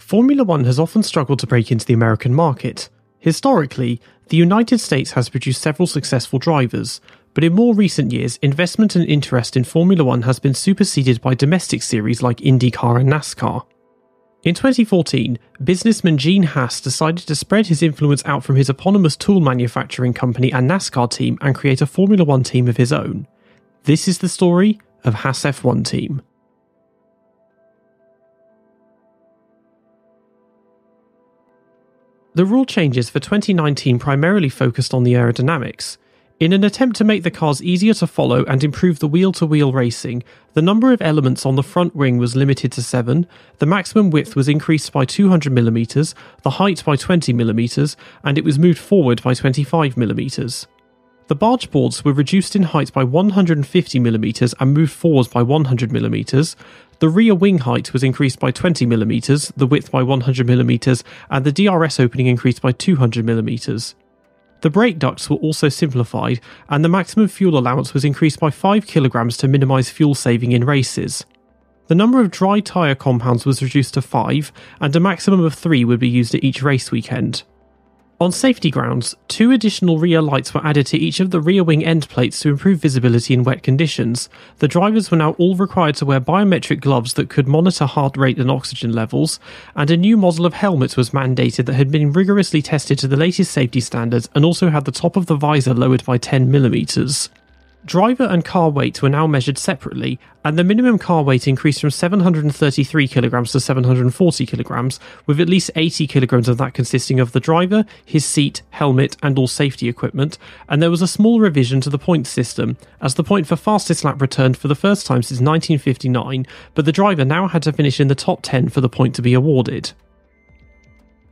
Formula One has often struggled to break into the American market. Historically, the United States has produced several successful drivers, but in more recent years, investment and interest in Formula One has been superseded by domestic series like IndyCar and NASCAR. In 2014, businessman Gene Haas decided to spread his influence out from his eponymous tool manufacturing company and NASCAR team and create a Formula One team of his own. This is the story of Haas F1 team. The rule changes for 2019 primarily focused on the aerodynamics. In an attempt to make the cars easier to follow and improve the wheel to wheel racing, the number of elements on the front wing was limited to 7, the maximum width was increased by 200mm, the height by 20mm, and it was moved forward by 25mm. The barge boards were reduced in height by 150mm and moved forward by 100mm. The rear wing height was increased by 20mm, the width by 100mm, and the DRS opening increased by 200mm. The brake ducts were also simplified, and the maximum fuel allowance was increased by 5 kilograms to minimise fuel saving in races. The number of dry tyre compounds was reduced to 5, and a maximum of 3 would be used at each race weekend. On safety grounds, two additional rear lights were added to each of the rear wing end plates to improve visibility in wet conditions. The drivers were now all required to wear biometric gloves that could monitor heart rate and oxygen levels, and a new model of helmet was mandated that had been rigorously tested to the latest safety standards and also had the top of the visor lowered by 10 millimeters. Driver and car weight were now measured separately, and the minimum car weight increased from 733 kilograms to 740 kilograms, with at least 80 kilograms of that consisting of the driver, his seat, helmet, and all safety equipment. And there was a small revision to the point system, as the point for fastest lap returned for the first time since 1959, but the driver now had to finish in the top 10 for the point to be awarded.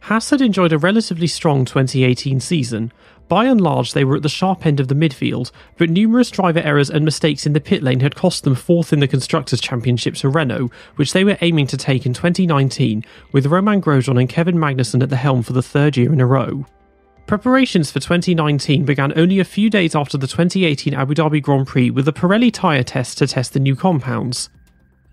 Haas had enjoyed a relatively strong 2018 season. By and large, they were at the sharp end of the midfield, but numerous driver errors and mistakes in the pit lane had cost them fourth in the Constructors' Championship to Renault, which they were aiming to take in 2019, with Romain Grosjean and Kevin Magnussen at the helm for the third year in a row. Preparations for 2019 began only a few days after the 2018 Abu Dhabi Grand Prix with a Pirelli tyre test to test the new compounds.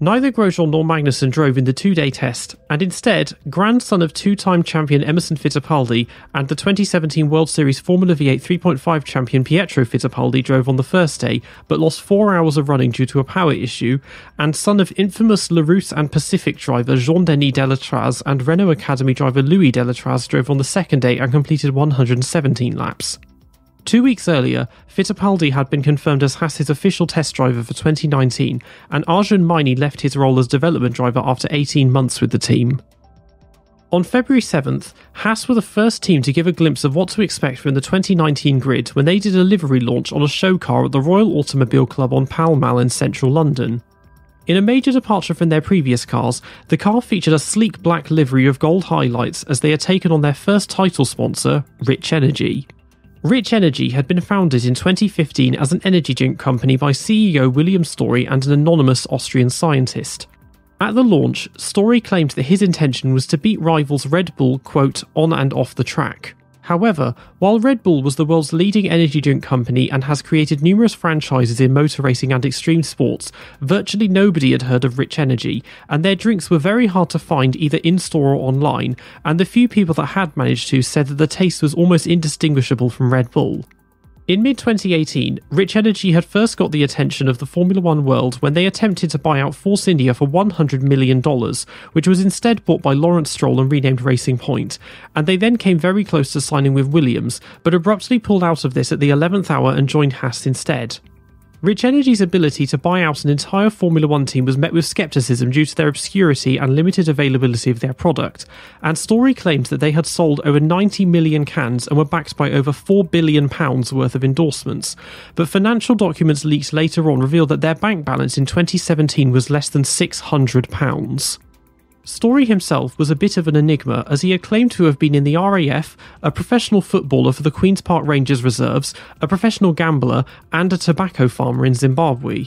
Neither Grosjean nor Magnussen drove in the two day test, and instead, grandson of two time champion Emerson Fittipaldi and the 2017 World Series Formula V8 3.5 champion Pietro Fittipaldi drove on the first day, but lost four hours of running due to a power issue, and son of infamous Larousse and Pacific driver Jean Denis Delétraz and Renault Academy driver Louis Delétraz drove on the second day and completed 117 laps. Two weeks earlier, Fittipaldi had been confirmed as Haas's official test driver for 2019, and Arjun Maini left his role as development driver after 18 months with the team. On February 7th, Haas were the first team to give a glimpse of what to expect from the 2019 grid when they did a livery launch on a show car at the Royal Automobile Club on Pall Mall in central London. In a major departure from their previous cars, the car featured a sleek black livery of gold highlights as they had taken on their first title sponsor, Rich Energy. Rich Energy had been founded in 2015 as an energy drink company by CEO William Storey and an anonymous Austrian scientist. At the launch, Storey claimed that his intention was to beat rivals Red Bull, quote, on and off the track. However, while Red Bull was the world's leading energy drink company and has created numerous franchises in motor racing and extreme sports, virtually nobody had heard of Rich Energy, and their drinks were very hard to find either in store or online, and the few people that had managed to said that the taste was almost indistinguishable from Red Bull. In mid 2018, Rich Energy had first got the attention of the Formula One world when they attempted to buy out Force India for $100 million, which was instead bought by Lawrence Stroll and renamed Racing Point. And they then came very close to signing with Williams, but abruptly pulled out of this at the 11th hour and joined Haas instead. Rich Energy's ability to buy out an entire Formula One team was met with skepticism due to their obscurity and limited availability of their product, and Storey claimed that they had sold over 90 million cans and were backed by over £4 billion worth of endorsements. But financial documents leaked later on revealed that their bank balance in 2017 was less than £600. Storey himself was a bit of an enigma as he had claimed to have been in the RAF, a professional footballer for the Queen's Park Rangers reserves, a professional gambler, and a tobacco farmer in Zimbabwe.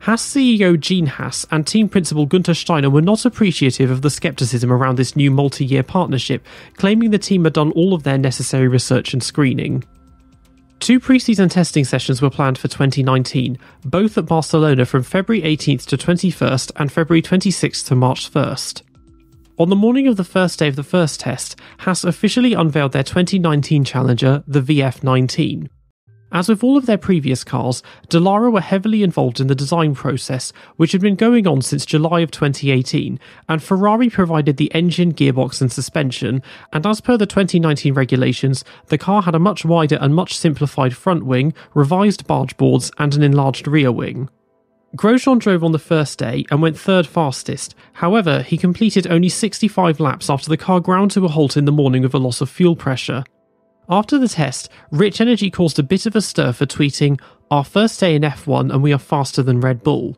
Haas CEO Gene Haas and team principal Guenther Steiner were not appreciative of the skepticism around this new multi year partnership, claiming the team had done all of their necessary research and screening. Two preseason testing sessions were planned for 2019, both at Barcelona from February 18th to 21st and February 26th to March 1st. On the morning of the first day of the first test, Haas officially unveiled their 2019 challenger, the VF19. As with all of their previous cars, Dallara were heavily involved in the design process, which had been going on since July of 2018, and Ferrari provided the engine, gearbox, and suspension. And as per the 2019 regulations, the car had a much wider and much simplified front wing, revised barge boards, and an enlarged rear wing. Grosjean drove on the first day and went third fastest. However, he completed only 65 laps after the car ground to a halt in the morning with a loss of fuel pressure. After the test, Rich Energy caused a bit of a stir for tweeting, Our first day in F1 and we are faster than Red Bull.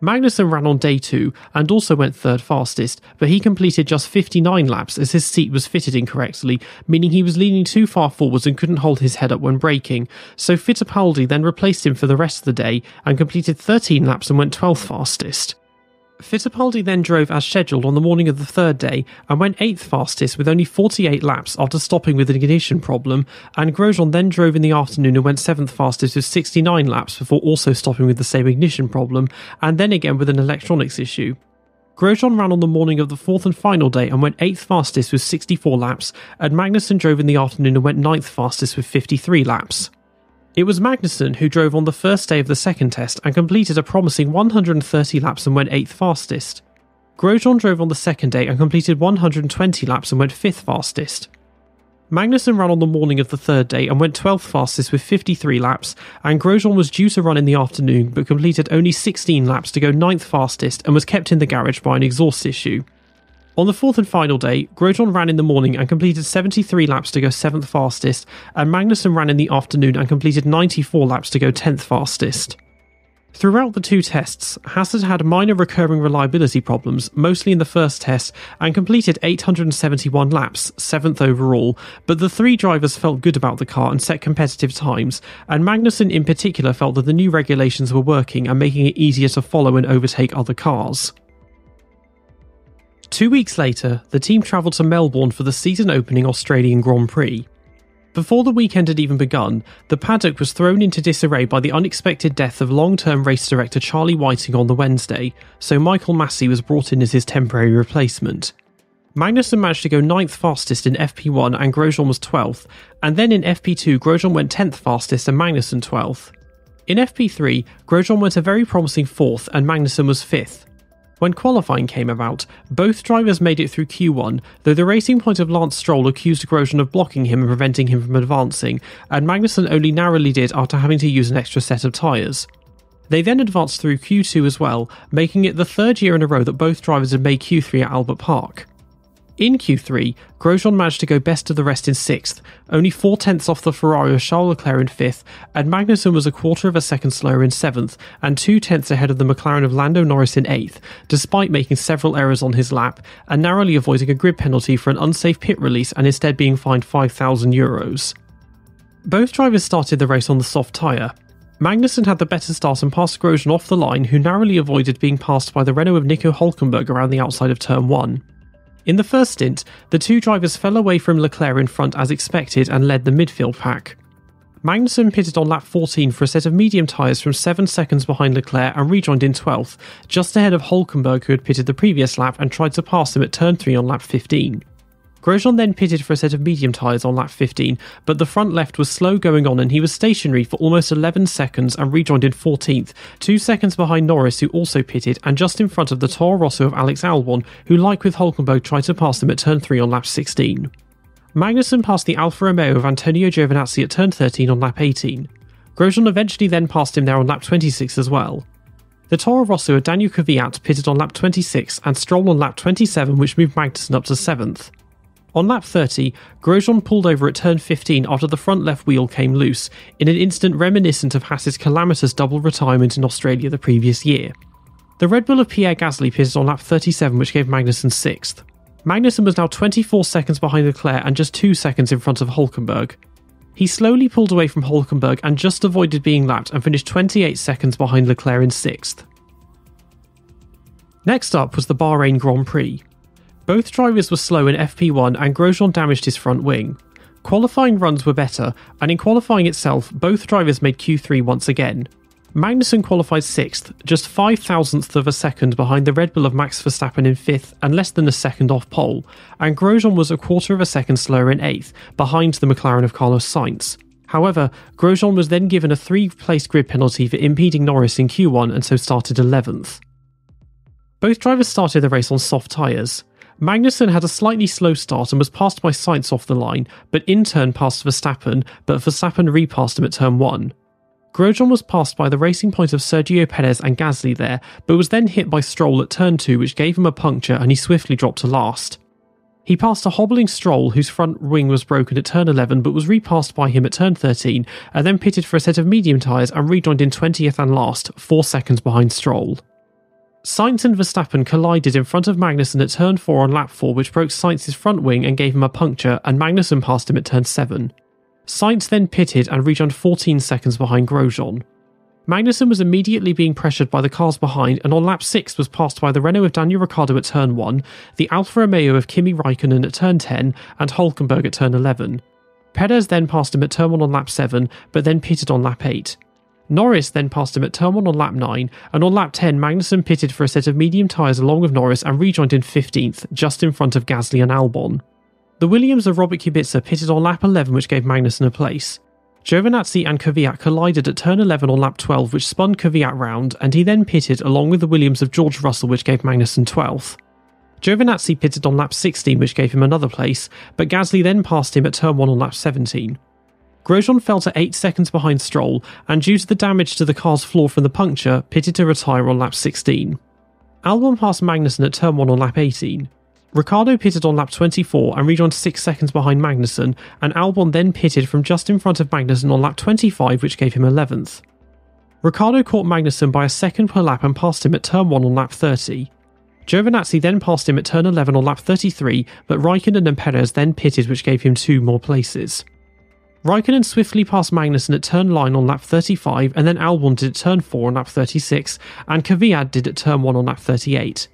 Magnussen ran on day two and also went third fastest, but he completed just 59 laps as his seat was fitted incorrectly, meaning he was leaning too far forwards and couldn't hold his head up when braking. So Fittipaldi then replaced him for the rest of the day and completed 13 laps and went 12th fastest. Fittipaldi then drove as scheduled on the morning of the third day and went 8th fastest with only 48 laps after stopping with an ignition problem, and Grosjean then drove in the afternoon and went 7th fastest with 69 laps before also stopping with the same ignition problem, and then again with an electronics issue. Grosjean ran on the morning of the fourth and final day and went 8th fastest with 64 laps, and Magnussen drove in the afternoon and went 9th fastest with 53 laps. It was Magnussen who drove on the first day of the second test and completed a promising 130 laps and went 8th fastest. Grosjean drove on the second day and completed 120 laps and went 5th fastest. Magnussen ran on the morning of the third day and went 12th fastest with 53 laps, and Grosjean was due to run in the afternoon but completed only 16 laps to go 9th fastest and was kept in the garage by an exhaust issue. On the fourth and final day, Grosjean ran in the morning and completed 73 laps to go 7th fastest, and Magnussen ran in the afternoon and completed 94 laps to go 10th fastest. Throughout the two tests, Haas had minor recurring reliability problems, mostly in the first test, and completed 871 laps, 7th overall, but the three drivers felt good about the car and set competitive times, and Magnussen in particular felt that the new regulations were working and making it easier to follow and overtake other cars. Two weeks later, the team travelled to Melbourne for the season opening Australian Grand Prix. Before the weekend had even begun, the paddock was thrown into disarray by the unexpected death of long term race director Charlie Whiting on the Wednesday, so Michael Masi was brought in as his temporary replacement. Magnussen managed to go 9th fastest in FP1 and Grosjean was 12th, and then in FP2 Grosjean went 10th fastest and Magnussen 12th. In FP3, Grosjean went a very promising 4th and Magnussen was 5th. When qualifying came about, both drivers made it through Q1, though the racing point of Lance Stroll accused Grosjean of blocking him and preventing him from advancing, and Magnussen only narrowly did after having to use an extra set of tyres. They then advanced through Q2 as well, making it the third year in a row that both drivers had made Q3 at Albert Park. In Q3, Grosjean managed to go best of the rest in sixth, only four tenths off the Ferrari of Charles Leclerc in fifth, and Magnussen was a quarter of a second slower in seventh, and two tenths ahead of the McLaren of Lando Norris in eighth, despite making several errors on his lap and narrowly avoiding a grid penalty for an unsafe pit release and instead being fined 5,000 euros. Both drivers started the race on the soft tyre, Magnussen had the better start and passed Grosjean off the line, who narrowly avoided being passed by the Renault of Nico Hulkenberg around the outside of turn 1. In the first stint, the two drivers fell away from Leclerc in front as expected and led the midfield pack. Magnussen pitted on lap 14 for a set of medium tyres from 7 seconds behind Leclerc and rejoined in 12th, just ahead of Hulkenberg who had pitted the previous lap and tried to pass him at turn 3 on lap 15. Grosjean then pitted for a set of medium tyres on lap 15, but the front left was slow going on and he was stationary for almost 11 seconds and rejoined in 14th, two seconds behind Norris, who also pitted, and just in front of the Toro Rosso of Alex Albon, who, like with Hulkenberg, tried to pass him at turn 3 on lap 16. Magnussen passed the Alfa Romeo of Antonio Giovinazzi at turn 13 on lap 18. Grosjean eventually then passed him there on lap 26 as well. The Toro Rosso of Daniel Kvyat pitted on lap 26 and Stroll on lap 27, which moved Magnussen up to 7th. On lap 30, Grosjean pulled over at turn 15 after the front left wheel came loose, in an instant reminiscent of Haas's calamitous double retirement in Australia the previous year. The Red Bull of Pierre Gasly pitted on lap 37, which gave Magnussen 6th. Magnussen was now 24 seconds behind Leclerc and just 2 seconds in front of Hulkenberg. He slowly pulled away from Hulkenberg and just avoided being lapped and finished 28 seconds behind Leclerc in 6th. Next up was the Bahrain Grand Prix. Both drivers were slow in FP1 and Grosjean damaged his front wing. Qualifying runs were better, and in qualifying itself, both drivers made Q3 once again. Magnussen qualified sixth, just five thousandths of a second behind the Red Bull of Max Verstappen in fifth and less than a second off pole, and Grosjean was a quarter of a second slower in eighth, behind the McLaren of Carlos Sainz. However, Grosjean was then given a three place grid penalty for impeding Norris in Q1 and so started 11th. Both drivers started the race on soft tyres. Magnussen had a slightly slow start and was passed by Sainz off the line, but in turn passed Verstappen, but Verstappen repassed him at turn 1. Grosjean was passed by the racing point of Sergio Perez and Gasly there, but was then hit by Stroll at turn 2, which gave him a puncture and he swiftly dropped to last. He passed a hobbling Stroll whose front wing was broken at turn 11 but was repassed by him at turn 13 and then pitted for a set of medium tyres and rejoined in 20th and last, 4 seconds behind Stroll. Sainz and Verstappen collided in front of Magnussen at turn 4 on lap 4 which broke Sainz's front wing and gave him a puncture and Magnussen passed him at turn 7. Sainz then pitted and rejoined 14 seconds behind Grosjean. Magnussen was immediately being pressured by the cars behind and on lap 6 was passed by the Renault of Daniel Ricciardo at turn 1, the Alfa Romeo of Kimi Raikkonen at turn 10, and Hulkenberg at turn 11. Perez then passed him at turn 1 on lap 7, but then pitted on lap 8. Norris then passed him at turn 1 on lap 9, and on lap 10, Magnussen pitted for a set of medium tyres along with Norris and rejoined in 15th, just in front of Gasly and Albon. The Williams of Robert Kubica pitted on lap 11, which gave Magnussen a place. Giovinazzi and Kvyat collided at turn 11 on lap 12, which spun Kvyat round, and he then pitted along with the Williams of George Russell, which gave Magnussen 12th. Giovinazzi pitted on lap 16, which gave him another place, but Gasly then passed him at turn 1 on lap 17. Grosjean fell to 8 seconds behind Stroll, and due to the damage to the car's floor from the puncture, pitted to retire on lap 16. Albon passed Magnussen at turn 1 on lap 18. Ricciardo pitted on lap 24 and rejoined 6 seconds behind Magnussen, and Albon then pitted from just in front of Magnussen on lap 25, which gave him 11th. Ricciardo caught Magnussen by a second per lap and passed him at turn 1 on lap 30. Giovinazzi then passed him at turn 11 on lap 33, but Raikkonen and Perez then pitted, which gave him two more places. Raikkonen swiftly passed Magnussen at turn line on lap 35, and then Albon did at turn 4 on lap 36, and Kvyat did at turn 1 on lap 38.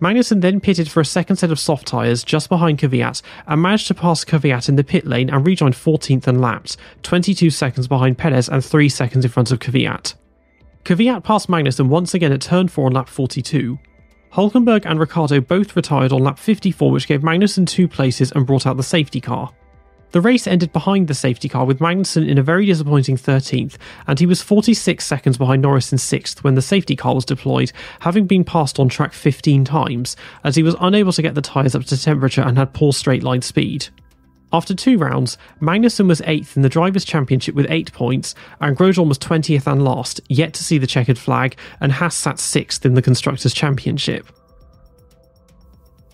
Magnussen then pitted for a second set of soft tyres just behind Kvyat and managed to pass Kvyat in the pit lane and rejoined 14th and lapped, 22 seconds behind Perez and 3 seconds in front of Kvyat. Kvyat passed Magnussen once again at turn 4 on lap 42. Hulkenberg and Ricciardo both retired on lap 54, which gave Magnussen two places and brought out the safety car. The race ended behind the safety car with Magnussen in a very disappointing 13th, and he was 46 seconds behind Norris in 6th when the safety car was deployed, having been passed on track 15 times, as he was unable to get the tyres up to temperature and had poor straight line speed. After two rounds, Magnussen was 8th in the Drivers' Championship with 8 points, and Grosjean was 20th and last, yet to see the checkered flag, and Haas sat 6th in the Constructors' Championship.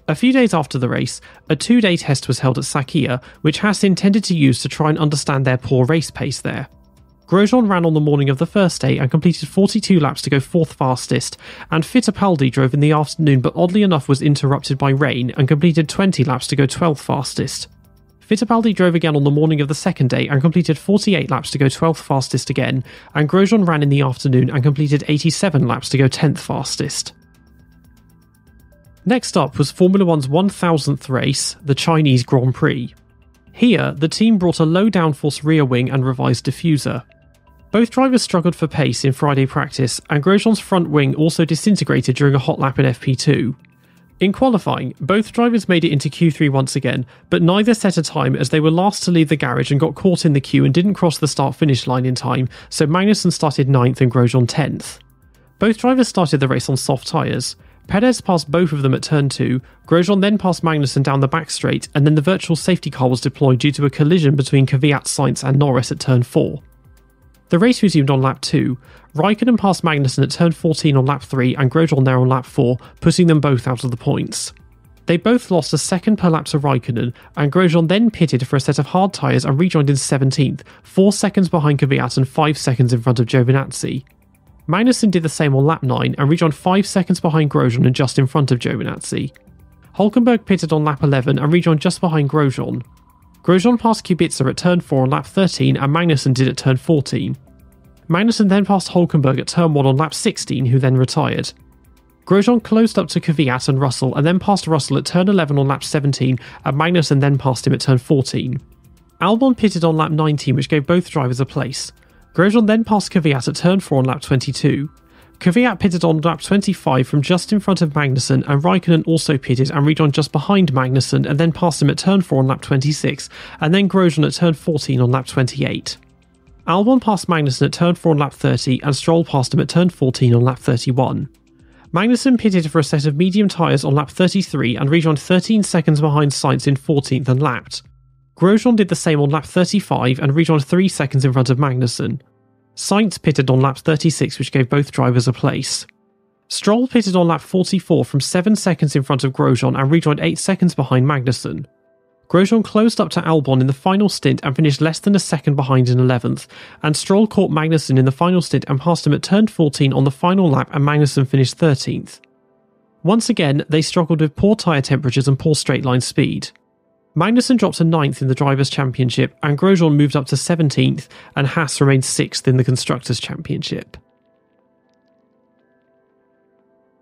A few days after the race, a two day test was held at Sakhir, which Haas intended to use to try and understand their poor race pace there. Grosjean ran on the morning of the first day and completed 42 laps to go fourth fastest, and Fittipaldi drove in the afternoon but oddly enough was interrupted by rain and completed 20 laps to go 12th fastest. Fittipaldi drove again on the morning of the second day and completed 48 laps to go 12th fastest again, and Grosjean ran in the afternoon and completed 87 laps to go 10th fastest. Next up was Formula One's 1000th race, the Chinese Grand Prix. Here, the team brought a low downforce rear wing and revised diffuser. Both drivers struggled for pace in Friday practice, and Grosjean's front wing also disintegrated during a hot lap in FP2. In qualifying, both drivers made it into Q3 once again, but neither set a time as they were last to leave the garage and got caught in the queue and didn't cross the start finish line in time, so Magnussen started 9th and Grosjean 10th. Both drivers started the race on soft tyres. Perez passed both of them at turn 2, Grosjean then passed Magnussen down the back straight, and then the virtual safety car was deployed due to a collision between Kvyat, Sainz, and Norris at turn 4. The race resumed on lap 2. Raikkonen passed Magnussen at turn 14 on lap 3 and Grosjean there on lap 4, putting them both out of the points. They both lost a second per lap to Raikkonen, and Grosjean then pitted for a set of hard tyres and rejoined in 17th, 4 seconds behind Kvyat and 5 seconds in front of Giovinazzi. Magnussen did the same on lap 9 and rejoined 5 seconds behind Grosjean and just in front of Giovinazzi. Hulkenberg pitted on lap 11 and rejoined just behind Grosjean. Grosjean passed Kubica at turn 4 on lap 13 and Magnussen did at turn 14. Magnussen then passed Hulkenberg at turn 1 on lap 16, who then retired. Grosjean closed up to Kvyat and Russell and then passed Russell at turn 11 on lap 17, and Magnussen then passed him at turn 14. Albon pitted on lap 19, which gave both drivers a place. Grosjean then passed Kvyat at turn 4 on lap 22. Kvyat pitted on lap 25 from just in front of Magnussen, and Raikkonen also pitted and rejoined just behind Magnussen and then passed him at turn 4 on lap 26, and then Grosjean at turn 14 on lap 28. Albon passed Magnussen at turn 4 on lap 30, and Stroll passed him at turn 14 on lap 31. Magnussen pitted for a set of medium tyres on lap 33 and rejoined 13 seconds behind Sainz in 14th and lapped. Grosjean did the same on lap 35 and rejoined 3 seconds in front of Magnussen. Sainz pitted on lap 36, which gave both drivers a place. Stroll pitted on lap 44 from 7 seconds in front of Grosjean and rejoined 8 seconds behind Magnussen. Grosjean closed up to Albon in the final stint and finished less than a second behind in 11th, and Stroll caught Magnussen in the final stint and passed him at turn 14 on the final lap, and Magnussen finished 13th. Once again, they struggled with poor tyre temperatures and poor straight line speed. Magnussen dropped to 9th in the Drivers' Championship, and Grosjean moved up to 17th, and Haas remained 6th in the Constructors' Championship.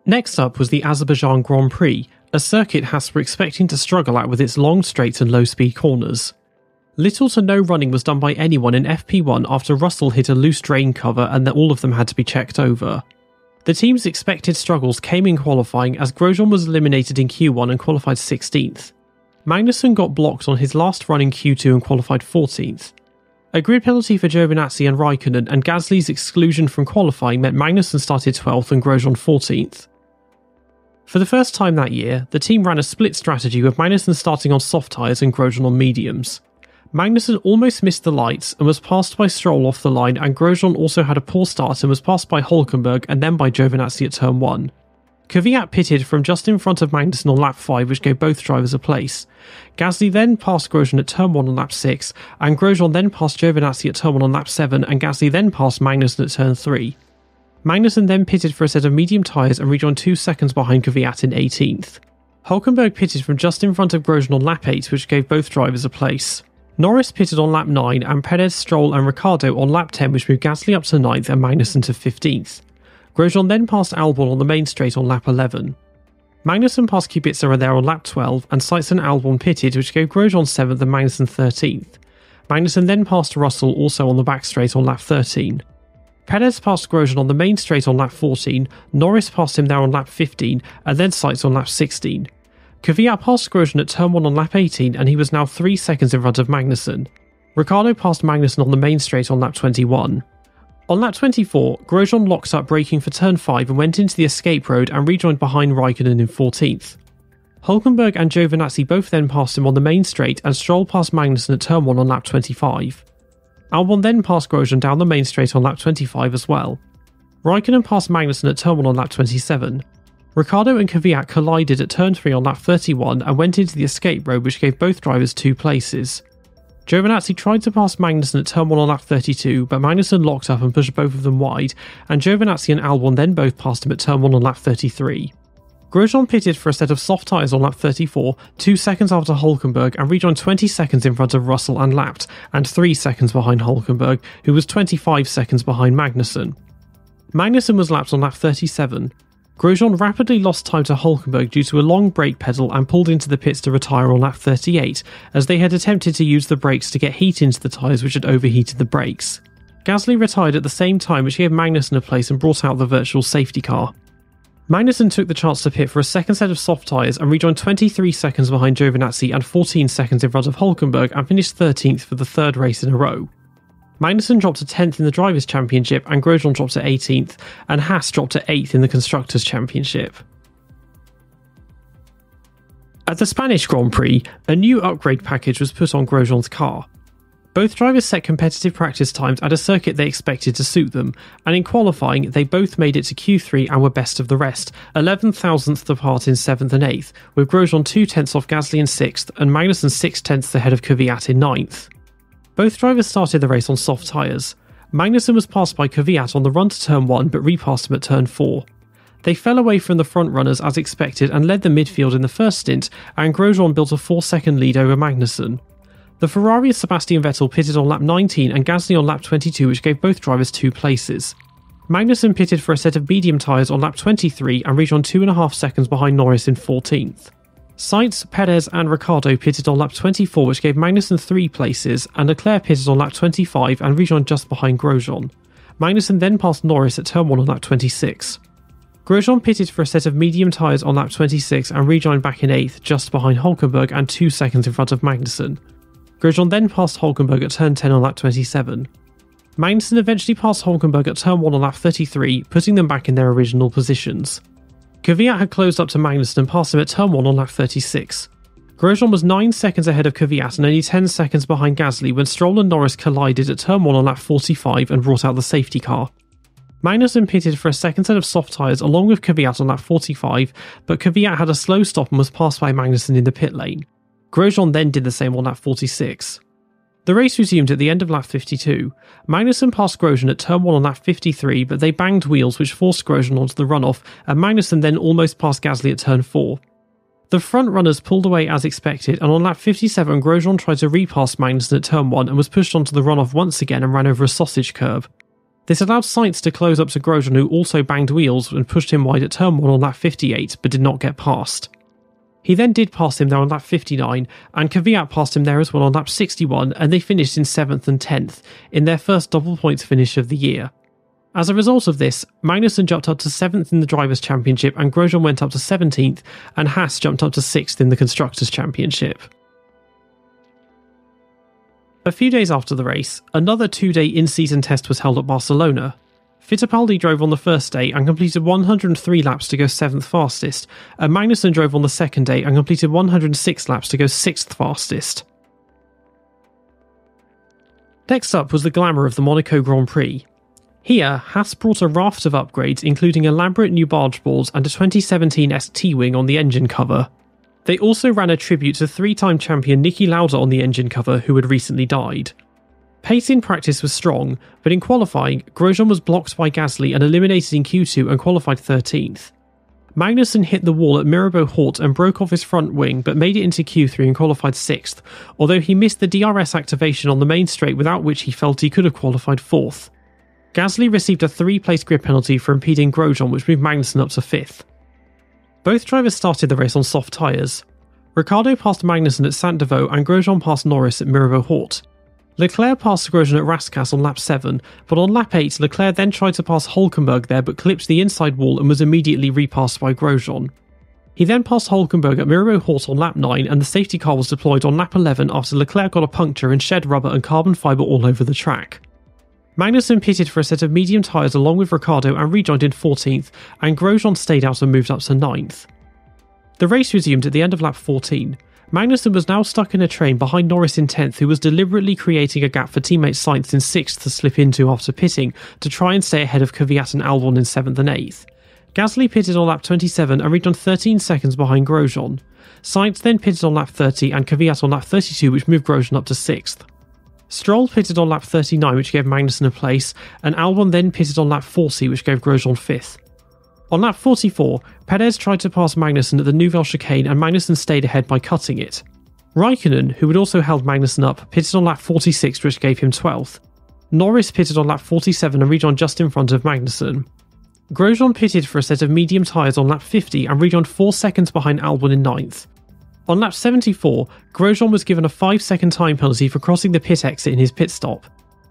Next up was the Azerbaijan Grand Prix, a circuit Haas were expecting to struggle at with its long straights and low speed corners. Little to no running was done by anyone in FP1 after Russell hit a loose drain cover and that all of them had to be checked over. The team's expected struggles came in qualifying as Grosjean was eliminated in Q1 and qualified 16th. Magnussen got blocked on his last run in Q2 and qualified 14th. A grid penalty for Giovinazzi and Raikkonen and Gasly's exclusion from qualifying meant Magnussen started 12th and Grosjean 14th. For the first time that year, the team ran a split strategy with Magnussen starting on soft tyres and Grosjean on mediums. Magnussen almost missed the lights and was passed by Stroll off the line, and Grosjean also had a poor start and was passed by Hulkenberg and then by Giovinazzi at turn 1. Kvyat pitted from just in front of Magnussen on lap 5, which gave both drivers a place. Gasly then passed Grosjean at turn 1 on lap 6, and Grosjean then passed Giovinazzi at turn 1 on lap 7, and Gasly then passed Magnussen at turn 3. Magnussen then pitted for a set of medium tyres and rejoined two seconds behind Kvyat in 18th. Hulkenberg pitted from just in front of Grosjean on lap 8, which gave both drivers a place. Norris pitted on lap 9 and Perez, Stroll and Ricciardo on lap 10, which moved Gasly up to 9th and Magnussen to 15th. Grosjean then passed Albon on the main straight on lap 11. Magnussen passed Kubica there on lap 12, and Sainz and Albon pitted, which gave Grosjean 7th and Magnussen 13th. Magnussen then passed Russell also on the back straight on lap 13. Perez passed Grosjean on the main straight on lap 14, Norris passed him there on lap 15, and then Sainz on lap 16. Kvyat passed Grosjean at turn 1 on lap 18, and he was now 3 seconds in front of Magnussen. Ricciardo passed Magnussen on the main straight on lap 21. On lap 24, Grosjean locked up braking for turn 5 and went into the escape road and rejoined behind Raikkonen in 14th. Hulkenberg and Giovinazzi both then passed him on the main straight, and Stroll passed Magnussen at turn 1 on lap 25. Albon then passed Grosjean down the main straight on lap 25 as well. Raikkonen passed Magnussen at turn 1 on lap 27. Ricciardo and Kvyat collided at turn 3 on lap 31 and went into the escape road, which gave both drivers two places. Giovinazzi tried to pass Magnussen at turn 1 on lap 32, but Magnussen locked up and pushed both of them wide, and Giovinazzi and Albon then both passed him at turn 1 on lap 33. Grosjean pitted for a set of soft tyres on lap 34, 2 seconds after Hulkenberg, and rejoined 20 seconds in front of Russell and lapped, and 3 seconds behind Hulkenberg, who was 25 seconds behind Magnussen. Magnussen was lapped on lap 37. Grosjean rapidly lost time to Hulkenberg due to a long brake pedal and pulled into the pits to retire on lap 38, as they had attempted to use the brakes to get heat into the tyres which had overheated the brakes. Gasly retired at the same time, which gave Magnussen a place and brought out the virtual safety car. Magnussen took the chance to pit for a second set of soft tyres and rejoined 23 seconds behind Giovinazzi and 14 seconds in front of Hulkenberg and finished 13th for the third race in a row. Magnussen dropped to 10th in the Drivers' Championship and Grosjean dropped to 18th, and Haas dropped to 8th in the Constructors' Championship. At the Spanish Grand Prix, a new upgrade package was put on Grosjean's car. Both drivers set competitive practice times at a circuit they expected to suit them, and in qualifying, they both made it to Q3 and were best of the rest, 11 thousandths apart in 7th and 8th, with Grosjean 2 tenths off Gasly in 6th and Magnussen 6 tenths ahead of Kvyat in 9th. Both drivers started the race on soft tyres. Magnussen was passed by Kvyat on the run to turn 1 but repassed him at turn 4. They fell away from the front runners as expected and led the midfield in the first stint, and Grosjean built a 4 second lead over Magnussen. The Ferrari of Sebastian Vettel pitted on lap 19 and Gasly on lap 22, which gave both drivers two places. Magnussen pitted for a set of medium tyres on lap 23 and reached on 2.5 seconds behind Norris in 14th. Sainz, Perez, and Ricciardo pitted on lap 24, which gave Magnussen three places, and Leclerc pitted on lap 25 and rejoined just behind Grosjean. Magnussen then passed Norris at turn 1 on lap 26. Grosjean pitted for a set of medium tyres on lap 26 and rejoined back in 8th, just behind Hulkenberg and 2 seconds in front of Magnussen. Grosjean then passed Hulkenberg at turn 10 on lap 27. Magnussen eventually passed Hulkenberg at turn 1 on lap 33, putting them back in their original positions. Kvyat had closed up to Magnussen and passed him at turn 1 on lap 36. Grosjean was 9 seconds ahead of Kvyat and only 10 seconds behind Gasly when Stroll and Norris collided at turn 1 on lap 45 and brought out the safety car. Magnussen pitted for a second set of soft tyres along with Kvyat on lap 45, but Kvyat had a slow stop and was passed by Magnussen in the pit lane. Grosjean then did the same on lap 46. The race resumed at the end of lap 52. Magnussen passed Grosjean at turn 1 on lap 53, but they banged wheels which forced Grosjean onto the runoff, and Magnussen then almost passed Gasly at turn 4. The front runners pulled away as expected, and on lap 57, Grosjean tried to repass Magnussen at turn 1 and was pushed onto the runoff once again and ran over a sausage curb. This allowed Sainz to close up to Grosjean, who also banged wheels and pushed him wide at turn 1 on lap 58, but did not get past. He then did pass him there on lap 59, and Kvyat passed him there as well on lap 61, and they finished in 7th and 10th in their first double points finish of the year. As a result of this, Magnussen jumped up to 7th in the Drivers' Championship, and Grosjean went up to 17th, and Haas jumped up to 6th in the Constructors' Championship. A few days after the race, another two day in season test was held at Barcelona, Fittipaldi drove on the first day and completed 103 laps to go 7th fastest, and Magnussen drove on the second day and completed 106 laps to go 6th fastest. Next up was the glamour of the Monaco Grand Prix. Here, Haas brought a raft of upgrades, including elaborate new barge boards and a 2017 ST wing on the engine cover. They also ran a tribute to three time champion Niki Lauda on the engine cover, who had recently died. Pace in practice was strong, but in qualifying, Grosjean was blocked by Gasly and eliminated in Q2 and qualified 13th. Magnussen hit the wall at Mirabeau Haut and broke off his front wing, but made it into Q3 and qualified 6th, although he missed the DRS activation on the main straight without which he felt he could have qualified 4th. Gasly received a three place grid penalty for impeding Grosjean, which moved Magnussen up to 5th. Both drivers started the race on soft tyres. Ricciardo passed Magnussen at Sainte Devote and Grosjean passed Norris at Mirabeau Haut. Leclerc passed Grosjean at Rascasse on lap 7, but on lap 8, Leclerc then tried to pass Hulkenberg there but clipped the inside wall and was immediately repassed by Grosjean. He then passed Hulkenberg at Mirabeau Haut on lap 9, and the safety car was deployed on lap 11 after Leclerc got a puncture and shed rubber and carbon fibre all over the track. Magnussen pitted for a set of medium tyres along with Ricciardo and rejoined in 14th, and Grosjean stayed out and moved up to 9th. The race resumed at the end of lap 14. Magnussen was now stuck in a train behind Norris in 10th, who was deliberately creating a gap for teammate Sainz in 6th to slip into after pitting to try and stay ahead of Kvyat and Albon in 7th and 8th. Gasly pitted on lap 27 and reached on 13 seconds behind Grosjean. Sainz then pitted on lap 30 and Kvyat on lap 32, which moved Grosjean up to 6th. Stroll pitted on lap 39, which gave Magnussen a place, and Albon then pitted on lap 40, which gave Grosjean 5th. On lap 44, Perez tried to pass Magnussen at the Nouvelle chicane and Magnussen stayed ahead by cutting it. Raikkonen, who had also held Magnussen up, pitted on lap 46, which gave him 12th. Norris pitted on lap 47 and rejoined just in front of Magnussen. Grosjean pitted for a set of medium tyres on lap 50 and rejoined 4 seconds behind Albon in 9th. On lap 74, Grosjean was given a 5 second time penalty for crossing the pit exit in his pit stop.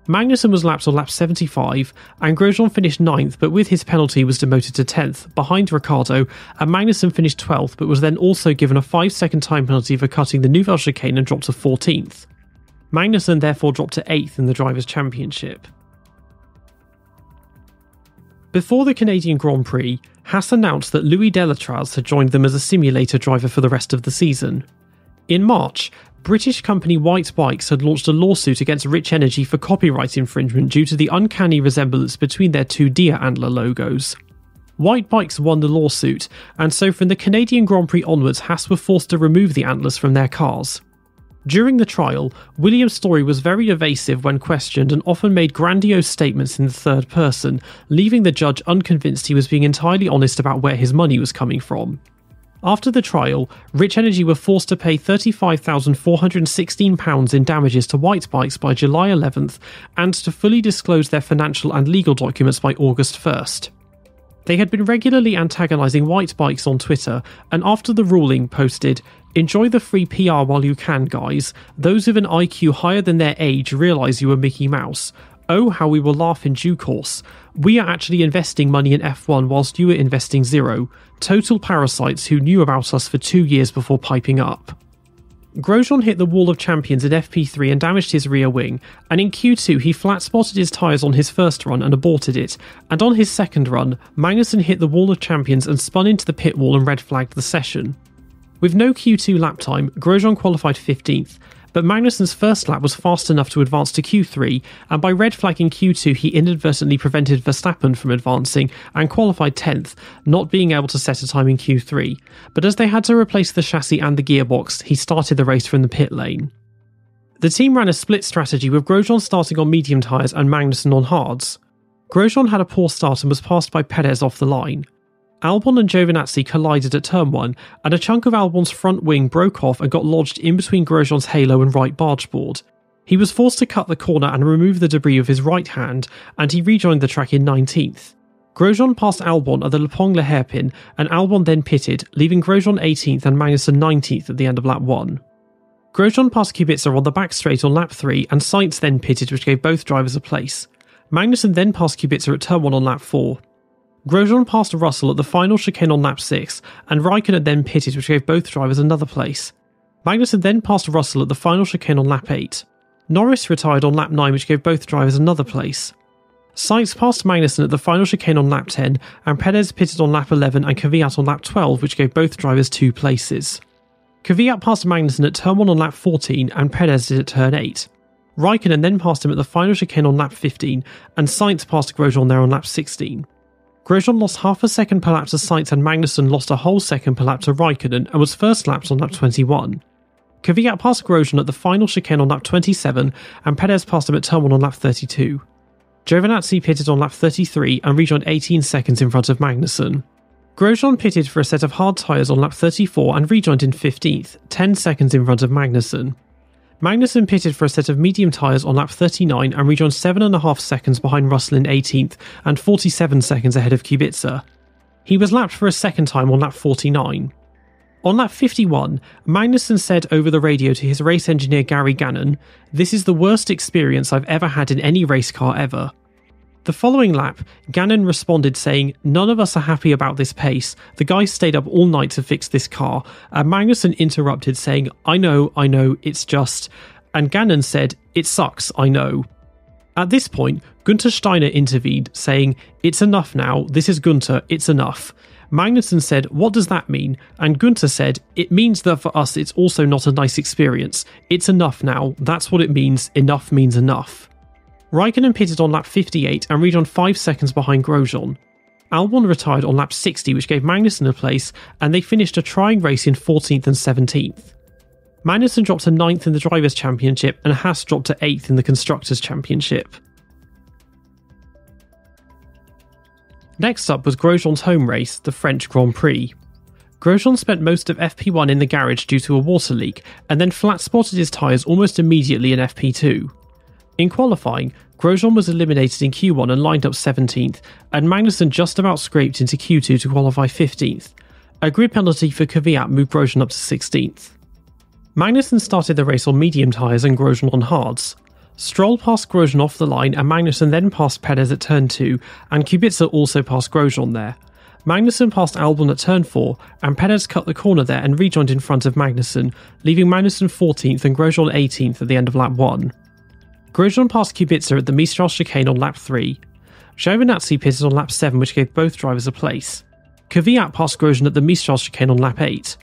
Magnussen was lapped on lap 75, and Grosjean finished 9th, but with his penalty was demoted to 10th, behind Ricciardo, and Magnussen finished 12th, but was then also given a 5 second time penalty for cutting the Nouvelle chicane and dropped to 14th. Magnussen therefore dropped to 8th in the Drivers' Championship. Before the Canadian Grand Prix, Haas announced that Louis Delétraz had joined them as a simulator driver for the rest of the season. In March, British company Whyte Bikes had launched a lawsuit against Rich Energy for copyright infringement due to the uncanny resemblance between their two deer antler logos. Whyte Bikes won the lawsuit, and so from the Canadian Grand Prix onwards, Haas were forced to remove the antlers from their cars. During the trial, William Storey was very evasive when questioned and often made grandiose statements in the third person, leaving the judge unconvinced he was being entirely honest about where his money was coming from. After the trial, Rich Energy were forced to pay £35,416 in damages to Whyte Bikes by July 11th and to fully disclose their financial and legal documents by August 1st. They had been regularly antagonising Whyte bikes on Twitter, and after the ruling, posted, Enjoy the free PR while you can, guys. Those with an IQ higher than their age realise you are Mickey Mouse. Oh, how we will laugh in due course. We are actually investing money in F1 whilst you are investing zero. Total parasites who knew about us for two years before piping up. Grosjean hit the wall of champions in FP3 and damaged his rear wing, and in Q2 he flat spotted his tyres on his first run and aborted it, and on his second run, Magnussen hit the wall of champions and spun into the pit wall and red flagged the session. With no Q2 lap time, Grosjean qualified 15th, but Magnussen's first lap was fast enough to advance to Q3, and by red flagging Q2, he inadvertently prevented Verstappen from advancing and qualified 10th, not being able to set a time in Q3. But as they had to replace the chassis and the gearbox, he started the race from the pit lane. The team ran a split strategy with Grosjean starting on medium tyres and Magnussen on hards. Grosjean had a poor start and was passed by Perez off the line. Albon and Giovinazzi collided at turn 1, and a chunk of Albon's front wing broke off and got lodged in between Grosjean's halo and right bargeboard. He was forced to cut the corner and remove the debris with his right hand, and he rejoined the track in 19th. Grosjean passed Albon at the Le Pont hairpin, and Albon then pitted, leaving Grosjean 18th and Magnussen 19th at the end of lap 1. Grosjean passed Kubica on the back straight on lap 3, and Sainz then pitted, which gave both drivers a place. Magnussen then passed Kubica at turn 1 on lap 4. Grosjean passed Russell at the final chicane on lap 6, and Raikkonen then pitted, which gave both drivers another place. Magnussen then passed Russell at the final chicane on lap 8. Norris retired on lap 9, which gave both drivers another place. Sainz passed Magnussen at the final chicane on lap 10, and Perez pitted on lap 11 and Kvyat on lap 12, which gave both drivers two places. Kvyat passed Magnussen at turn 1 on lap 14, and Perez did at turn 8. Raikkonen then passed him at the final chicane on lap 15, and Sainz passed Grosjean there on lap 16. Grosjean lost half a second per lap to Sainz and Magnussen lost a whole second per lap to Raikkonen and was first lapped on lap 21. Kvyat passed Grosjean at the final chicane on lap 27 and Perez passed him at turn 1 on lap 32. Giovinazzi pitted on lap 33 and rejoined 18 seconds in front of Magnussen. Grosjean pitted for a set of hard tyres on lap 34 and rejoined in 15th, 10 seconds in front of Magnussen. Magnussen pitted for a set of medium tyres on lap 39 and rejoined 7.5 seconds behind Russell in 18th and 47 seconds ahead of Kubica. He was lapped for a second time on lap 49. On lap 51, Magnussen said over the radio to his race engineer Gary Gannon, This is the worst experience I've ever had in any race car ever. The following lap, Gannon responded saying, None of us are happy about this pace. The guys stayed up all night to fix this car. And Magnussen interrupted, saying, I know, I know, it's just. And Gannon said, It sucks, I know. At this point, Guenther Steiner intervened, saying, It's enough now, this is Guenther, it's enough. Magnussen said, What does that mean? And Guenther said, It means that for us it's also not a nice experience. It's enough now, that's what it means, enough means enough. Raikkonen pitted on lap 58 and rejoined 5 seconds behind Grosjean. Albon retired on lap 60, which gave Magnussen a place, and they finished a trying race in 14th and 17th. Magnussen dropped to 9th in the Drivers' Championship, and Haas dropped to 8th in the Constructors' Championship. Next up was Grosjean's home race, the French Grand Prix. Grosjean spent most of FP1 in the garage due to a water leak, and then flat spotted his tyres almost immediately in FP2. In qualifying, Grosjean was eliminated in Q1 and lined up 17th, and Magnussen just about scraped into Q2 to qualify 15th. A grid penalty for Kvyat moved Grosjean up to 16th. Magnussen started the race on medium tyres and Grosjean on hards. Stroll passed Grosjean off the line and Magnussen then passed Perez at turn 2, and Kubica also passed Grosjean there. Magnussen passed Albon at turn 4, and Perez cut the corner there and rejoined in front of Magnussen, leaving Magnussen 14th and Grosjean 18th at the end of lap 1. Grosjean passed Kubica at the Mistral chicane on lap 3. Giovinazzi pitted on lap 7, which gave both drivers a place. Kvyat passed Grosjean at the Mistral chicane on lap 8.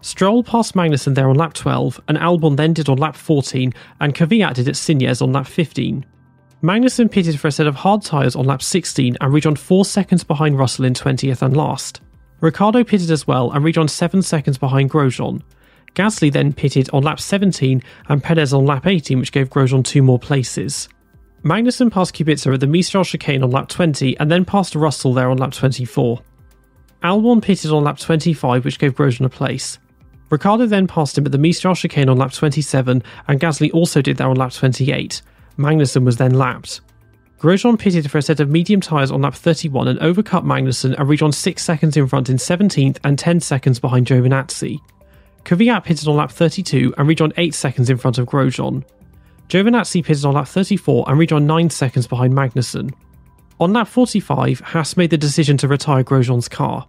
Stroll passed Magnussen there on lap 12, and Albon then did on lap 14, and Kvyat did at Signes on lap 15. Magnussen pitted for a set of hard tyres on lap 16 and rejoined 4 seconds behind Russell in 20th and last. Ricciardo pitted as well and rejoined 7 seconds behind Grosjean. Gasly then pitted on lap 17 and Perez on lap 18, which gave Grosjean two more places. Magnussen passed Kubica at the Mistral chicane on lap 20 and then passed Russell there on lap 24. Albon pitted on lap 25, which gave Grosjean a place. Ricciardo then passed him at the Mistral chicane on lap 27, and Gasly also did that on lap 28. Magnussen was then lapped. Grosjean pitted for a set of medium tyres on lap 31 and overcut Magnussen and rejoined 6 seconds in front in 17th and 10 seconds behind Giovinazzi. Kvyat pitted on lap 32 and rejoined 8 seconds in front of Grosjean. Giovinazzi pitted on lap 34 and rejoined 9 seconds behind Magnussen. On lap 45, Haas made the decision to retire Grosjean's car.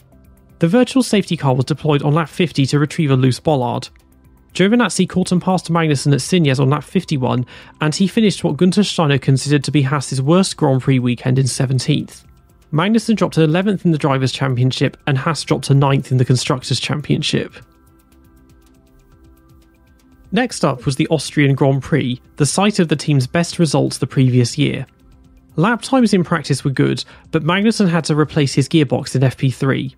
The virtual safety car was deployed on lap 50 to retrieve a loose bollard. Giovinazzi caught and passed Magnussen at Signes on lap 51, and he finished what Guenther Steiner considered to be Haas's worst Grand Prix weekend in 17th. Magnussen dropped to 11th in the Drivers' Championship, and Haas dropped to 9th in the Constructors' Championship. Next up was the Austrian Grand Prix, the site of the team's best results the previous year. Lap times in practice were good, but Magnussen had to replace his gearbox in FP3.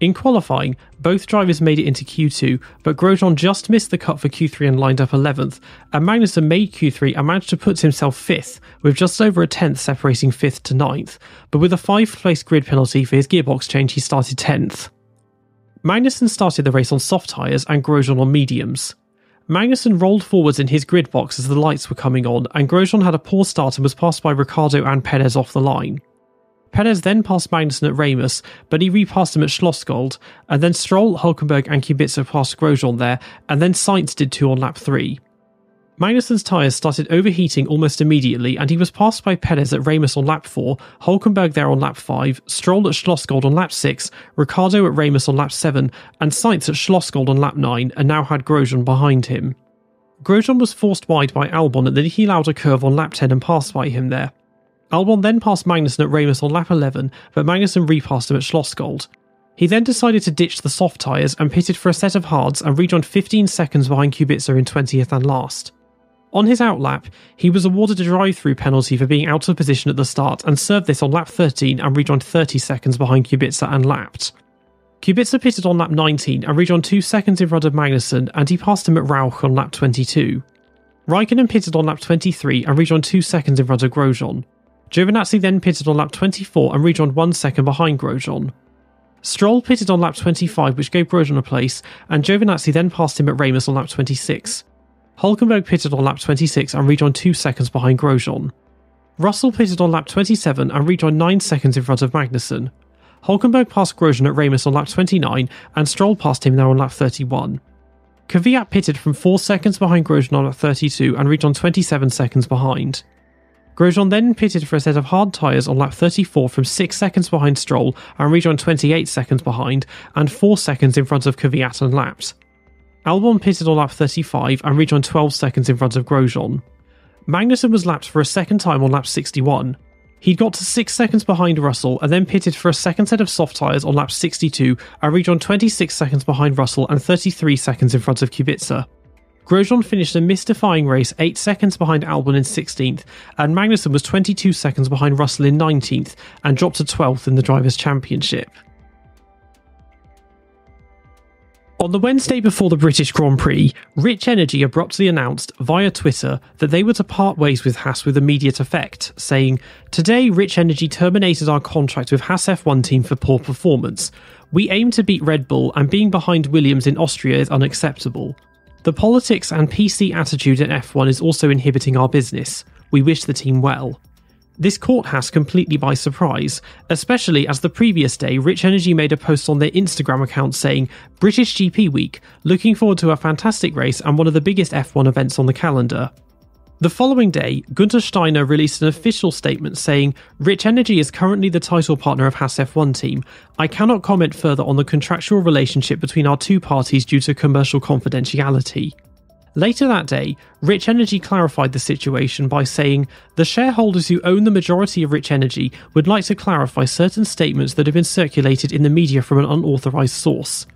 In qualifying, both drivers made it into Q2, but Grosjean just missed the cut for Q3 and lined up 11th, and Magnussen made Q3 and managed to put himself 5th, with just over a tenth separating 5th to 9th, but with a 5 place grid penalty for his gearbox change, he started 10th. Magnussen started the race on soft tyres and Grosjean on mediums. Magnussen rolled forwards in his grid box as the lights were coming on, and Grosjean had a poor start and was passed by Ricciardo and Perez off the line. Perez then passed Magnussen at Remus, but he repassed him at Schlossgold, and then Stroll, Hulkenberg, and Kubica passed Grosjean there, and then Sainz did two on lap 3. Magnussen's tyres started overheating almost immediately, and he was passed by Perez at Remus on lap 4, Hulkenberg there on lap 5, Stroll at Schlossgold on lap 6, Ricciardo at Remus on lap 7, and Sainz at Schlossgold on lap 9, and now had Grosjean behind him. Grosjean was forced wide by Albon and then he allowed a curve on lap 10 and passed by him there. Albon then passed Magnussen at Remus on lap 11, but Magnussen repassed him at Schlossgold. He then decided to ditch the soft tyres and pitted for a set of hards and rejoined 15 seconds behind Kubica in 20th and last. On his outlap, he was awarded a drive through penalty for being out of position at the start and served this on lap 13 and rejoined 30 seconds behind Kubica and lapped. Kubica pitted on lap 19 and rejoined 2 seconds in front of Magnussen and he passed him at Rauch on lap 22. Raikkonen pitted on lap 23 and rejoined 2 seconds in front of Grosjean. Giovinazzi then pitted on lap 24 and rejoined one second behind Grosjean. Stroll pitted on lap 25, which gave Grosjean a place, and Giovinazzi then passed him at Remus on lap 26. Hulkenberg pitted on lap 26 and rejoined two seconds behind Grosjean. Russell pitted on lap 27 and rejoined 9 seconds in front of Magnussen. Hulkenberg passed Grosjean at Remus on lap 29, and Stroll passed him now on lap 31. Kvyat pitted from 4 seconds behind Grosjean on lap 32 and rejoined 27 seconds behind. Grosjean then pitted for a set of hard tyres on lap 34 from 6 seconds behind Stroll and rejoined 28 seconds behind and 4 seconds in front of Kvyat and lapped. Albon pitted on lap 35 and rejoined 12 seconds in front of Grosjean. Magnussen was lapped for a second time on lap 61. He'd got to 6 seconds behind Russell and then pitted for a second set of soft tyres on lap 62 and rejoined 26 seconds behind Russell and 33 seconds in front of Kubica. Grosjean finished a mystifying race 8 seconds behind Albon in 16th, and Magnussen was 22 seconds behind Russell in 19th and dropped to 12th in the Drivers' Championship. On the Wednesday before the British Grand Prix, Rich Energy abruptly announced via Twitter that they were to part ways with Haas with immediate effect, saying, Today, Rich Energy terminated our contract with Haas F1 team for poor performance. We aim to beat Red Bull, and being behind Williams in Austria is unacceptable. The politics and PC attitude at F1 is also inhibiting our business. We wish the team well. This caught Haas completely by surprise, especially as the previous day Rich Energy made a post on their Instagram account saying, British GP Week, looking forward to a fantastic race and one of the biggest F1 events on the calendar. The following day, Guenther Steiner released an official statement saying, Rich Energy is currently the title partner of Haas F1 team. I cannot comment further on the contractual relationship between our two parties due to commercial confidentiality. Later that day, Rich Energy clarified the situation by saying, The shareholders who own the majority of Rich Energy would like to clarify certain statements that have been circulated in the media from an unauthorized source.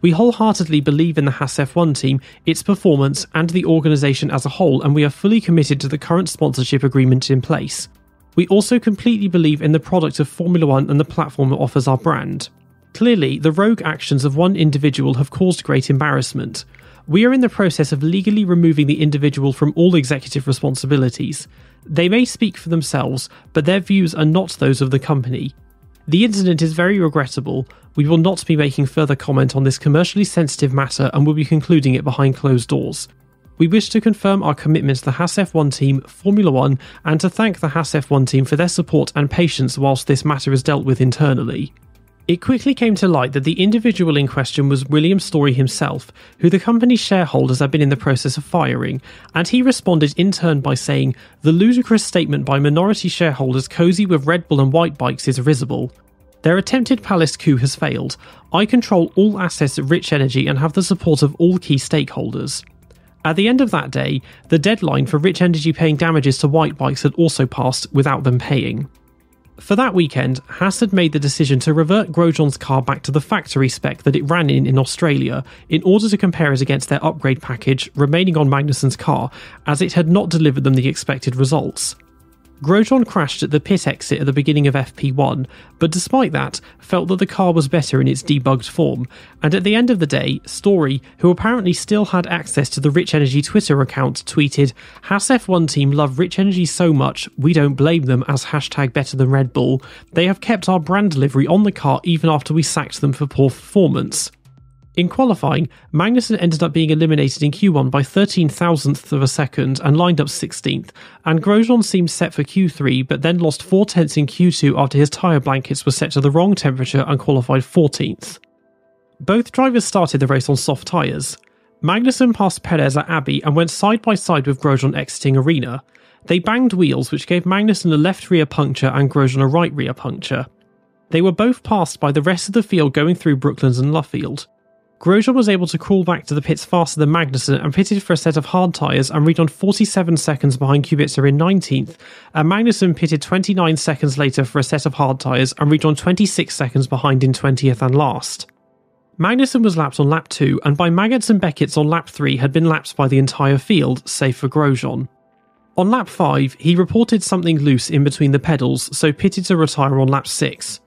We wholeheartedly believe in the Haas F1 team, its performance, and the organisation as a whole, and we are fully committed to the current sponsorship agreement in place. We also completely believe in the product of Formula One and the platform it offers our brand. Clearly, the rogue actions of one individual have caused great embarrassment. We are in the process of legally removing the individual from all executive responsibilities. They may speak for themselves, but their views are not those of the company. The incident is very regrettable. We will not be making further comment on this commercially sensitive matter and will be concluding it behind closed doors. we wish to confirm our commitment to the Haas F1 team, Formula One, and to thank the Haas F1 team for their support and patience whilst this matter is dealt with internally. It quickly came to light that the individual in question was William Storey himself, who the company's shareholders had been in the process of firing, and he responded in turn by saying, The ludicrous statement by minority shareholders cozy with Red Bull and Whyte bikes is risible. Their attempted palace coup has failed. I control all assets at Rich Energy and have the support of all key stakeholders. At the end of that day, the deadline for Rich Energy paying damages to Whyte bikes had also passed without them paying. For that weekend, Haas had made the decision to revert Grosjean's car back to the factory spec that it ran in in Australia in order to compare it against their upgrade package remaining on Magnussen's car, as it had not delivered them the expected results. Grosjean crashed at the pit exit at the beginning of FP1, but despite that, felt that the car was better in its debugged form. And at the end of the day, Storey, who apparently still had access to the Rich Energy Twitter account, tweeted, Haas F1 team love Rich Energy so much, we don't blame them as hashtag better than Red Bull. They have kept our brand delivery on the car even after we sacked them for poor performance. In qualifying, Magnussen ended up being eliminated in Q1 by 13 thousandths of a second and lined up 16th, and Grosjean seemed set for Q3 but then lost 4 tenths in Q2 after his tyre blankets were set to the wrong temperature and qualified 14th. Both drivers started the race on soft tyres. Magnussen passed Perez at Abbey and went side by side with Grosjean exiting arena. They banged wheels, which gave Magnussen a left rear puncture and Grosjean a right rear puncture. They were both passed by the rest of the field going through Brooklands and Luffield. Grosjean was able to crawl back to the pits faster than Magnussen and pitted for a set of hard tyres and read on 47 seconds behind Kubica in 19th, and Magnussen pitted 29 seconds later for a set of hard tyres and read on 26 seconds behind in 20th and last. Magnussen was lapped on lap 2, and by Maggotts and Becketts on lap 3 had been lapped by the entire field, save for Grosjean. On lap 5, he reported something loose in between the pedals, so pitted to retire on lap 6.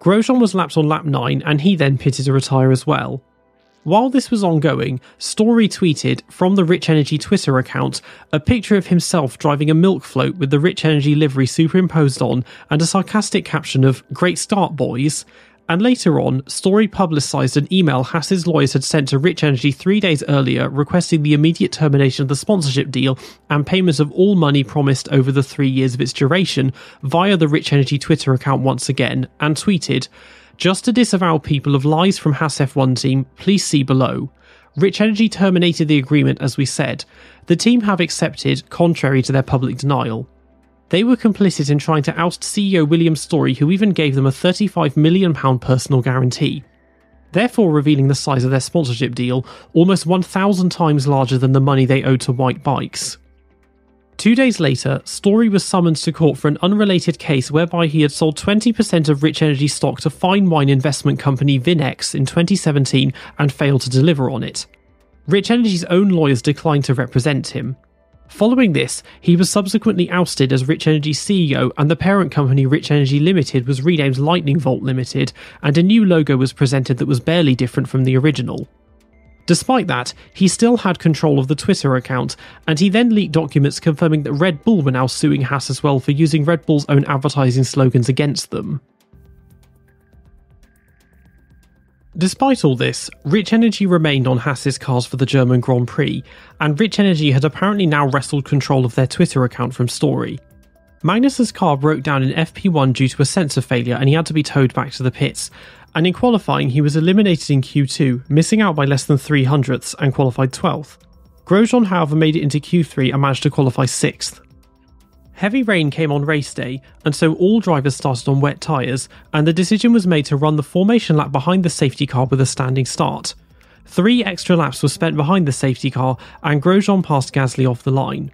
Grosjean was lapped on lap 9, and he then pitted to retire as well. While this was ongoing, Storey tweeted from the Rich Energy Twitter account a picture of himself driving a milk float with the Rich Energy livery superimposed on and a sarcastic caption of Great start, boys. And later on, Storey publicised an email Haas's lawyers had sent to Rich Energy three days earlier requesting the immediate termination of the sponsorship deal and payment of all money promised over the three years of its duration via the Rich Energy Twitter account once again, and tweeted, just to disavow people of lies from Haas F1 team, please see below. Rich Energy terminated the agreement as we said. The team have accepted, contrary to their public denial. They were complicit in trying to oust CEO William Storey, who even gave them a £35 million personal guarantee, therefore revealing the size of their sponsorship deal, almost 1,000 times larger than the money they owed to Whyte Bikes. Two days later, Storey was summoned to court for an unrelated case whereby he had sold 20% of Rich Energy stock to fine wine investment company Vinex in 2017 and failed to deliver on it. Rich Energy's own lawyers declined to represent him. Following this, he was subsequently ousted as Rich Energy CEO, and the parent company Rich Energy Limited was renamed Lightning Volt Limited, and a new logo was presented that was barely different from the original. Despite that, he still had control of the Twitter account, and he then leaked documents confirming that Red Bull were now suing Haas as well for using Red Bull's own advertising slogans against them. Despite all this, Rich Energy remained on Haas's cars for the German Grand Prix, and Rich Energy had apparently now wrestled control of their Twitter account from Storey. Magnussen's car broke down in FP1 due to a sensor failure and he had to be towed back to the pits, and in qualifying he was eliminated in Q2, missing out by less than 3 hundredths and qualified 12th. Grosjean, however, made it into Q3 and managed to qualify 6th. Heavy rain came on race day, and so all drivers started on wet tyres, and the decision was made to run the formation lap behind the safety car with a standing start. Three extra laps were spent behind the safety car, and Grosjean passed Gasly off the line.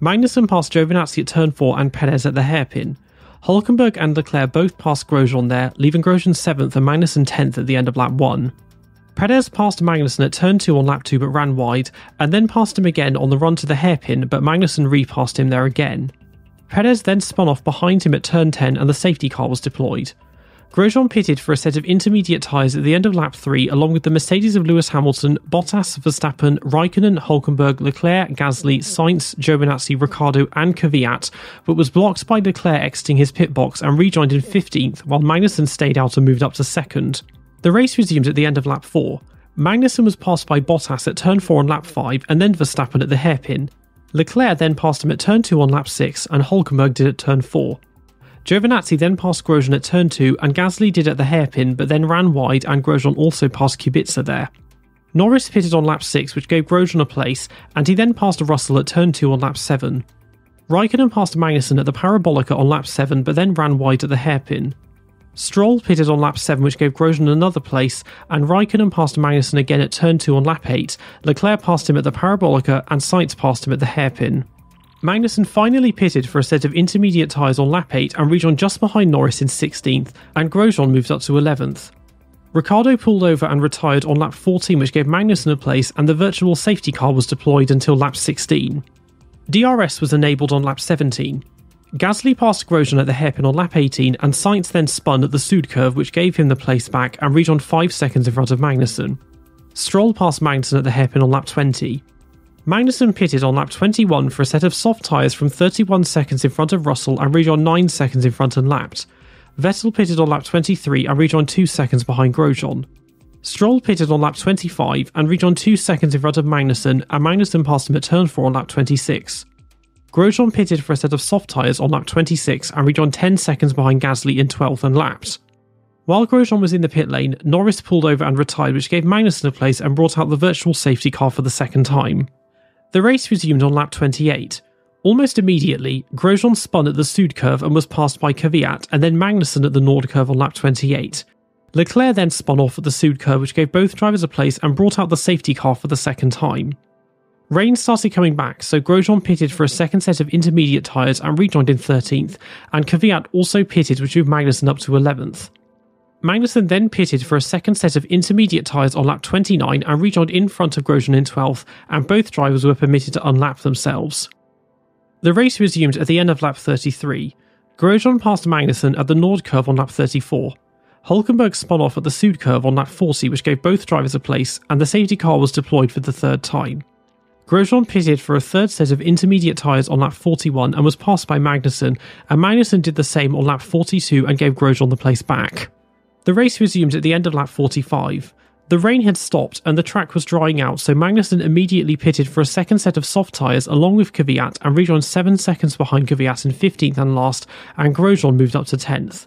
Magnussen passed Giovinazzi at turn 4 and Perez at the hairpin. Hulkenberg and Leclerc both passed Grosjean there, leaving Grosjean 7th and Magnussen 10th at the end of lap 1. Perez passed Magnussen at turn 2 on lap 2 but ran wide, and then passed him again on the run to the hairpin, but Magnussen repassed him there again. Perez then spun off behind him at turn 10 and the safety car was deployed. Grosjean pitted for a set of intermediate tyres at the end of lap 3, along with the Mercedes of Lewis Hamilton, Bottas, Verstappen, Raikkonen, Hulkenberg, Leclerc, Gasly, Sainz, Giovinazzi, Ricciardo, and Kvyat, but was blocked by Leclerc exiting his pit box and rejoined in 15th, while Magnussen stayed out and moved up to second. The race resumed at the end of lap 4. Magnussen was passed by Bottas at turn 4 on lap 5 and then Verstappen at the hairpin. Leclerc then passed him at turn 2 on lap 6 and Hulkenberg did at turn 4. Giovinazzi then passed Grosjean at turn 2 and Gasly did at the hairpin but then ran wide and Grosjean also passed Kubica there. Norris pitted on lap 6 which gave Grosjean a place and he then passed Russell at turn 2 on lap 7. Raikkonen passed Magnussen at the Parabolica on lap 7 but then ran wide at the hairpin. Stroll pitted on lap 7 which gave Grosjean another place and Raikkonen passed Magnussen again at turn 2 on lap 8, Leclerc passed him at the Parabolica and Sainz passed him at the hairpin. Magnussen finally pitted for a set of intermediate tyres on lap 8 and rejoined just behind Norris in 16th, and Grosjean moved up to 11th. Ricciardo pulled over and retired on lap 14, which gave Magnussen a place, and the virtual safety car was deployed until lap 16. DRS was enabled on lap 17. Gasly passed Grosjean at the hairpin on lap 18, and Sainz then spun at the Sud curve, which gave him the place back and rejoined 5 seconds in front of Magnussen. Stroll passed Magnussen at the hairpin on lap 20. Magnussen pitted on lap 21 for a set of soft tyres from 31 seconds in front of Russell and rejoined 9 seconds in front and lapped. Vettel pitted on lap 23 and rejoined 2 seconds behind Grosjean. Stroll pitted on lap 25 and rejoined 2 seconds in front of Magnussen, and Magnussen passed him at turn 4 on lap 26. Grosjean pitted for a set of soft tyres on lap 26 and rejoined 10 seconds behind Gasly in 12th and lapped. While Grosjean was in the pit lane, Norris pulled over and retired, which gave Magnussen a place and brought out the virtual safety car for the second time. The race resumed on lap 28. Almost immediately, Grosjean spun at the Sud curve and was passed by Kvyat, and then Magnussen at the Nord curve on lap 28. Leclerc then spun off at the Sud curve, which gave both drivers a place and brought out the safety car for the second time. Rain started coming back, so Grosjean pitted for a second set of intermediate tyres and rejoined in 13th, and Kvyat also pitted, which moved Magnussen up to 11th. Magnussen then pitted for a second set of intermediate tyres on lap 29 and rejoined in front of Grosjean in 12th, and both drivers were permitted to unlap themselves. The race resumed at the end of lap 33. Grosjean passed Magnussen at the Nord curve on lap 34. Hulkenberg spun off at the Sud curve on lap 40, which gave both drivers a place, and the safety car was deployed for the third time. Grosjean pitted for a third set of intermediate tyres on lap 41 and was passed by Magnussen, and Magnussen did the same on lap 42 and gave Grosjean the place back. The race resumed at the end of lap 45. The rain had stopped and the track was drying out, so Magnussen immediately pitted for a second set of soft tyres along with Kvyat and rejoined 7 seconds behind Kvyat in 15th and last, and Grosjean moved up to 10th.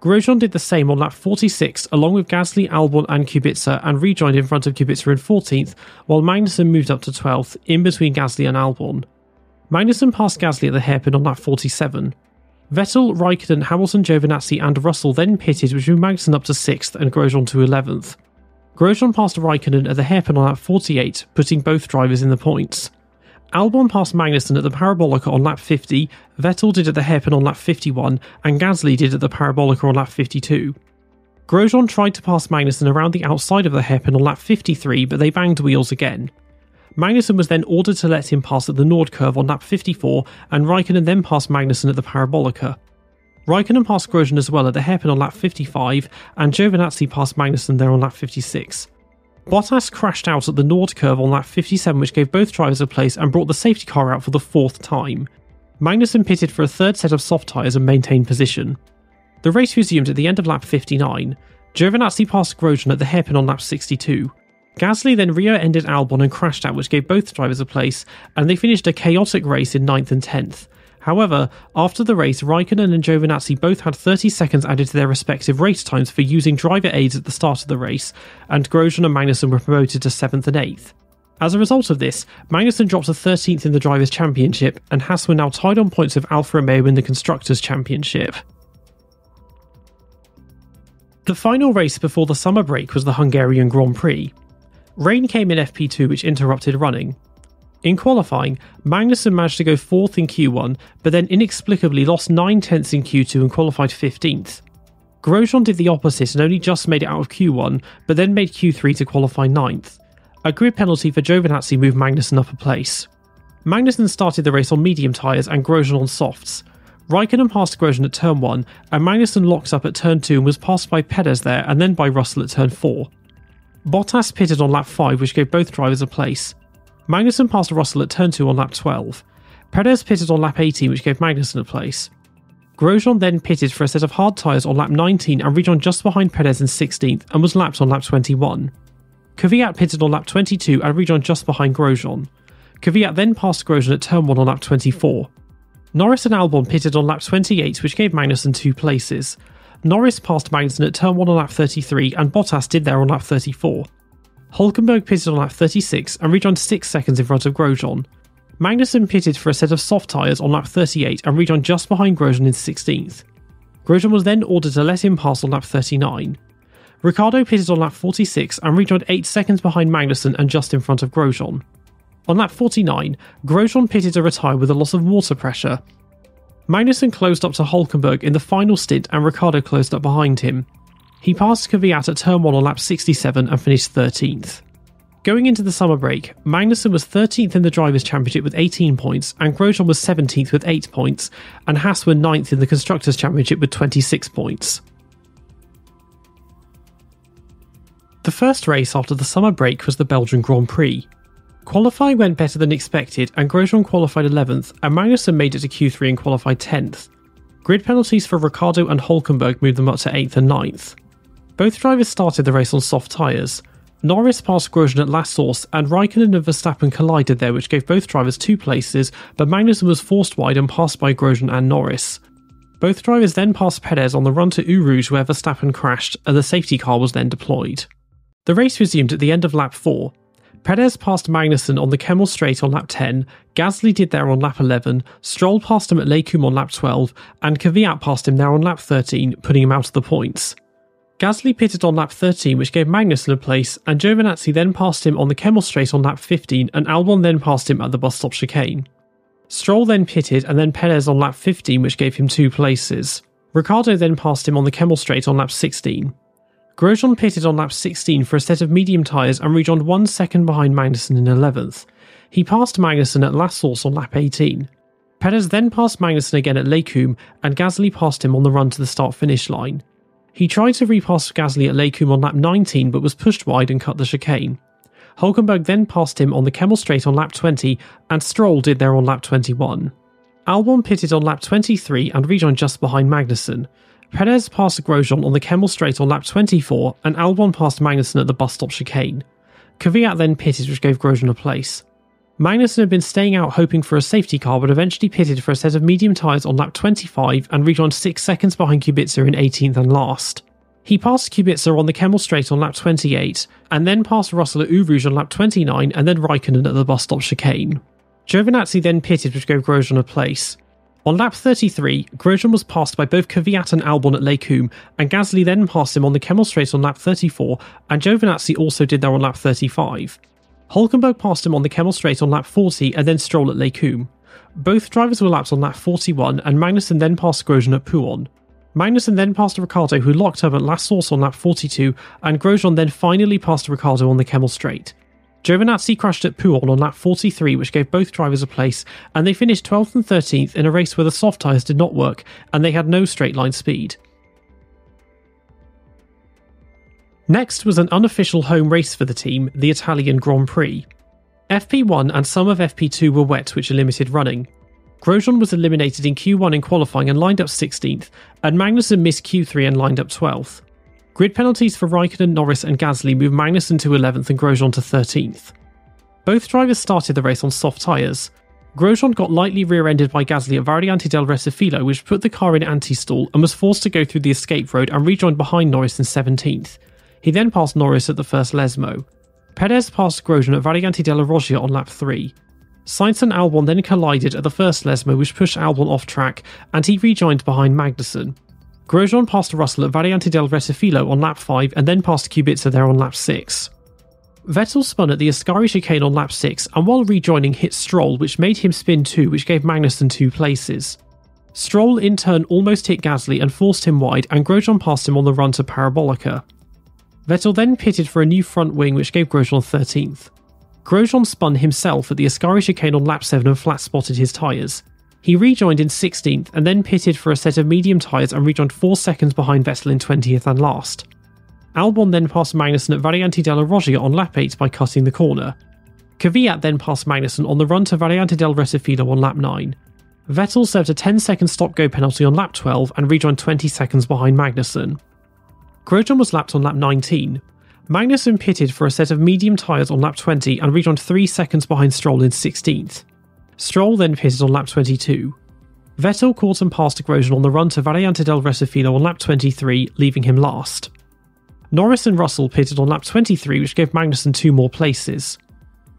Grosjean did the same on lap 46 along with Gasly, Albon and Kubica and rejoined in front of Kubica in 14th, while Magnussen moved up to 12th in between Gasly and Albon. Magnussen passed Gasly at the hairpin on lap 47. Vettel, Raikkonen, Hamilton, Giovinazzi, and Russell then pitted, which moved Magnussen up to 6th and Grosjean to 11th. Grosjean passed Raikkonen at the hairpin on lap 48, putting both drivers in the points. Albon passed Magnussen at the Parabolica on lap 50, Vettel did at the hairpin on lap 51, and Gasly did at the Parabolica on lap 52. Grosjean tried to pass Magnussen around the outside of the hairpin on lap 53, but they banged wheels again. Magnussen was then ordered to let him pass at the Nord curve on lap 54, and Raikkonen then passed Magnussen at the Parabolica. Raikkonen passed Grosjean as well at the hairpin on lap 55, and Giovinazzi passed Magnussen there on lap 56. Bottas crashed out at the Nord curve on lap 57, which gave both drivers a place and brought the safety car out for the fourth time. Magnussen pitted for a third set of soft tyres and maintained position. The race resumed at the end of lap 59. Giovinazzi passed Grosjean at the hairpin on lap 62. Gasly then rear ended Albon and crashed out, which gave both drivers a place, and they finished a chaotic race in 9th and 10th. However, after the race, Raikkonen and Giovinazzi both had 30 seconds added to their respective race times for using driver aids at the start of the race, and Grosjean and Magnussen were promoted to 7th and 8th. As a result of this, Magnussen dropped to 13th in the Drivers' Championship, and Haas were now tied on points with Alfa Romeo in the Constructors' Championship. The final race before the summer break was the Hungarian Grand Prix. Rain came in FP2, which interrupted running. In qualifying, Magnussen managed to go fourth in Q1, but then inexplicably lost 9 tenths in Q2 and qualified 15th. Grosjean did the opposite and only just made it out of Q1, but then made Q3 to qualify 9th. A grid penalty for Giovinazzi moved Magnussen up a place. Magnussen started the race on medium tyres and Grosjean on softs. Raikkonen passed Grosjean at turn 1, and Magnussen locked up at turn 2 and was passed by Perez there and then by Russell at turn 4. Bottas pitted on lap 5, which gave both drivers a place. Magnussen passed Russell at turn 2 on lap 12. Perez pitted on lap 18, which gave Magnussen a place. Grosjean then pitted for a set of hard tyres on lap 19 and rejoined just behind Perez in 16th and was lapped on lap 21. Kvyat pitted on lap 22 and rejoined just behind Grosjean. Kvyat then passed Grosjean at turn 1 on lap 24. Norris and Albon pitted on lap 28, which gave Magnussen two places. Norris passed Magnussen at turn 1 on lap 33, and Bottas did there on lap 34. Hulkenberg pitted on lap 36 and rejoined 6 seconds in front of Grosjean. Magnussen pitted for a set of soft tyres on lap 38 and rejoined just behind Grosjean in 16th. Grosjean was then ordered to let him pass on lap 39. Ricciardo pitted on lap 46 and rejoined 8 seconds behind Magnussen and just in front of Grosjean. On lap 49, Grosjean pitted to retire with a loss of water pressure. Magnussen closed up to Hulkenberg in the final stint and Ricciardo closed up behind him. He passed Kvyat at turn 1 on lap 67 and finished 13th. Going into the summer break, Magnussen was 13th in the Drivers' Championship with 18 points, and Grosjean was 17th with 8 points, and Haas were 9th in the Constructors' Championship with 26 points. The first race after the summer break was the Belgian Grand Prix. Qualifying went better than expected, and Grosjean qualified 11th, and Magnussen made it to Q3 and qualified 10th. Grid penalties for Ricciardo and Hulkenberg moved them up to 8th and 9th. Both drivers started the race on soft tyres. Norris passed Grosjean at La Source, and Raikkonen and Verstappen collided there, which gave both drivers two places, but Magnussen was forced wide and passed by Grosjean and Norris. Both drivers then passed Perez on the run to Eau Rouge where Verstappen crashed, and the safety car was then deployed. The race resumed at the end of lap 4. Perez passed Magnussen on the Kemmel Straight on lap 10, Gasly did there on lap 11, Stroll passed him at Les on lap 12, and Kvyat passed him there on lap 13, putting him out of the points. Gasly pitted on lap 13, which gave Magnussen a place, and Giovinazzi then passed him on the Kemmel Straight on lap 15, and Albon then passed him at the bus stop chicane. Stroll then pitted, and then Perez on lap 15, which gave him two places. Ricciardo then passed him on the Kemmel Straight on lap 16. Grosjean pitted on lap 16 for a set of medium tyres and rejoined one second behind Magnussen in 11th. He passed Magnussen at La Source on lap 18. Perez then passed Magnussen again at Les Combes, and Gasly passed him on the run to the start finish line. He tried to repass Gasly at Les Combes on lap 19 but was pushed wide and cut the chicane. Hulkenberg then passed him on the Kemmel Straight on lap 20, and Stroll did there on lap 21. Albon pitted on lap 23 and rejoined just behind Magnussen. Perez passed Grosjean on the Kemmel Straight on lap 24, and Albon passed Magnussen at the bus stop chicane. Kvyat then pitted, which gave Grosjean a place. Magnussen had been staying out hoping for a safety car, but eventually pitted for a set of medium tyres on lap 25 and rejoined 6 seconds behind Kubica in 18th and last. He passed Kubica on the Kemmel Straight on lap 28, and then passed Russell at Eau on lap 29, and then Raikkonen at the bus stop chicane. Giovinazzi then pitted, which gave Grosjean a place. On lap 33, Grosjean was passed by both Kvyat and Albon at Les Combes, and Gasly then passed him on the Kemmel Straight on lap 34, and Giovinazzi also did that on lap 35. Hulkenberg passed him on the Kemmel Straight on lap 40 and then Stroll at Les Combes. Both drivers were lapped on lap 41, and Magnussen then passed Grosjean at Pouhon. Magnussen then passed Ricciardo, who locked up at La Source on lap 42, and Grosjean then finally passed Ricciardo on the Kemmel Straight. Giovinazzi crashed at Pouhon on lap 43, which gave both drivers a place, and they finished 12th and 13th in a race where the soft tyres did not work and they had no straight line speed. Next was an unofficial home race for the team, the Italian Grand Prix. FP1 and some of FP2 were wet, which limited running. Grosjean was eliminated in Q1 in qualifying and lined up 16th, and Magnussen missed Q3 and lined up 12th. Grid penalties for Raikkonen, Norris, and Gasly moved Magnussen to 11th and Grosjean to 13th. Both drivers started the race on soft tyres. Grosjean got lightly rear ended by Gasly at Variante del Rettifilo, which put the car in anti stall and was forced to go through the escape road and rejoined behind Norris in 17th. He then passed Norris at the first Lesmo. Perez passed Grosjean at Variante della Roggia on lap 3. Sainz and Albon then collided at the first Lesmo, which pushed Albon off track, and he rejoined behind Magnussen. Grosjean passed Russell at Variante del Rettifilo on lap 5 and then passed Kubica there on lap 6. Vettel spun at the Ascari chicane on lap 6 and while rejoining hit Stroll, which made him spin 2, which gave Magnussen two places. Stroll in turn almost hit Gasly and forced him wide, and Grosjean passed him on the run to Parabolica. Vettel then pitted for a new front wing, which gave Grosjean 13th. Grosjean spun himself at the Ascari chicane on lap 7 and flat spotted his tyres. He rejoined in 16th and then pitted for a set of medium tyres and rejoined 4 seconds behind Vettel in 20th and last. Albon then passed Magnussen at Variante della Roggia on lap 8 by cutting the corner. Kvyat then passed Magnussen on the run to Variante del Rettifilo on lap 9. Vettel served a 10 second stop go penalty on lap 12 and rejoined 20 seconds behind Magnussen. Grosjean was lapped on lap 19. Magnussen pitted for a set of medium tyres on lap 20 and rejoined 3 seconds behind Stroll in 16th. Stroll then pitted on lap 22. Vettel caught and passed Grosjean on the run to Variante del Rettifilo on lap 23, leaving him last. Norris and Russell pitted on lap 23, which gave Magnussen two more places.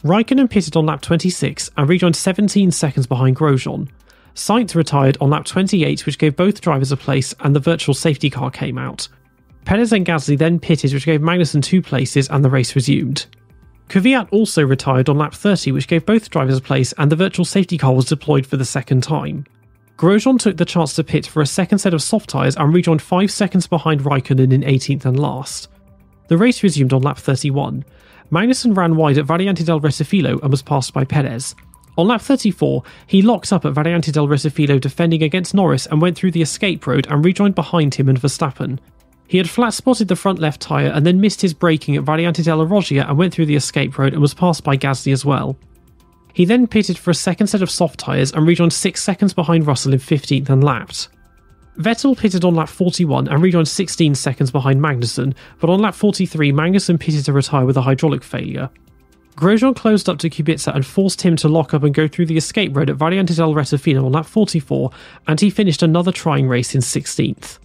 Raikkonen pitted on lap 26 and rejoined 17 seconds behind Grosjean. Sainz retired on lap 28, which gave both drivers a place, and the virtual safety car came out. Perez and Gasly then pitted, which gave Magnussen two places, and the race resumed. Kvyat also retired on lap 30, which gave both drivers a place, and the virtual safety car was deployed for the second time. Grosjean took the chance to pit for a second set of soft tyres and rejoined 5 seconds behind Raikkonen in 18th and last. The race resumed on lap 31. Magnussen ran wide at Variante del Rettifilo and was passed by Perez. On lap 34, he locked up at Variante del Rettifilo defending against Norris and went through the escape road and rejoined behind him and Verstappen. He had flat spotted the front left tyre and then missed his braking at Variante della Roggia and went through the escape road and was passed by Gasly as well. He then pitted for a second set of soft tyres and rejoined 6 seconds behind Russell in 15th and lapped. Vettel pitted on lap 41 and rejoined 16 seconds behind Magnussen, but on lap 43 Magnussen pitted to retire with a hydraulic failure. Grosjean closed up to Kubica and forced him to lock up and go through the escape road at Variante del Rettifilo on lap 44, and he finished another trying race in 16th.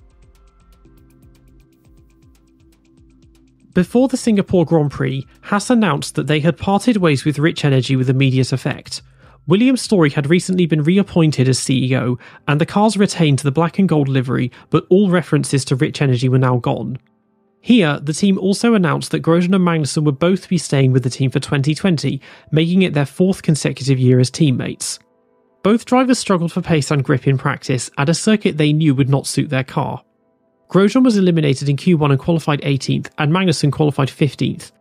Before the Singapore Grand Prix, Haas announced that they had parted ways with Rich Energy with immediate effect. William Storey had recently been reappointed as CEO, and the cars retained the black and gold livery, but all references to Rich Energy were now gone. Here, the team also announced that Grosjean and Magnussen would both be staying with the team for 2020, making it their fourth consecutive year as teammates. Both drivers struggled for pace and grip in practice at a circuit they knew would not suit their car. Grosjean was eliminated in Q1 and qualified 18th, and Magnussen qualified 15th.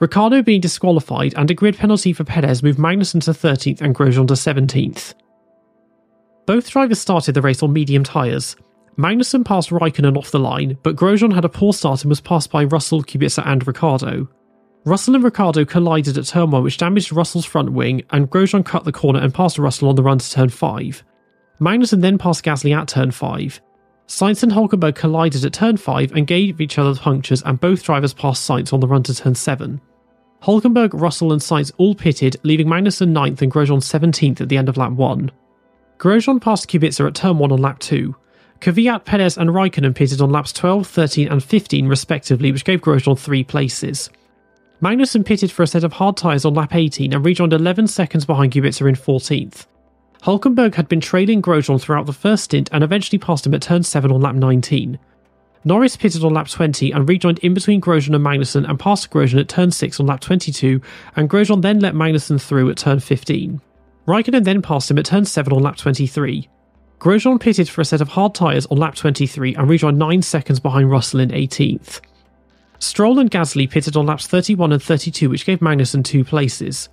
Ricciardo being disqualified and a grid penalty for Perez moved Magnussen to 13th and Grosjean to 17th. Both drivers started the race on medium tyres. Magnussen passed Raikkonen off the line, but Grosjean had a poor start and was passed by Russell, Kubica, and Ricciardo. Russell and Ricciardo collided at turn 1, which damaged Russell's front wing, and Grosjean cut the corner and passed Russell on the run to turn 5. Magnussen then passed Gasly at turn 5. Sainz and Hulkenberg collided at turn 5 and gave each other punctures, and both drivers passed Sainz on the run to turn 7. Hulkenberg, Russell, and Sainz all pitted, leaving Magnussen 9th and Grosjean 17th at the end of lap 1. Grosjean passed Kubica at turn 1 on lap 2. Kvyat, Perez, and Raikkonen pitted on laps 12, 13, and 15 respectively, which gave Grosjean three places. Magnussen pitted for a set of hard tyres on lap 18 and rejoined 11 seconds behind Kubica in 14th. Hulkenberg had been trailing Grosjean throughout the first stint and eventually passed him at turn 7 on lap 19. Norris pitted on lap 20 and rejoined in between Grosjean and Magnussen and passed Grosjean at turn 6 on lap 22, and Grosjean then let Magnussen through at turn 15. Raikkonen then passed him at turn 7 on lap 23. Grosjean pitted for a set of hard tyres on lap 23 and rejoined 9 seconds behind Russell in 18th. Stroll and Gasly pitted on laps 31 and 32, which gave Magnussen two places.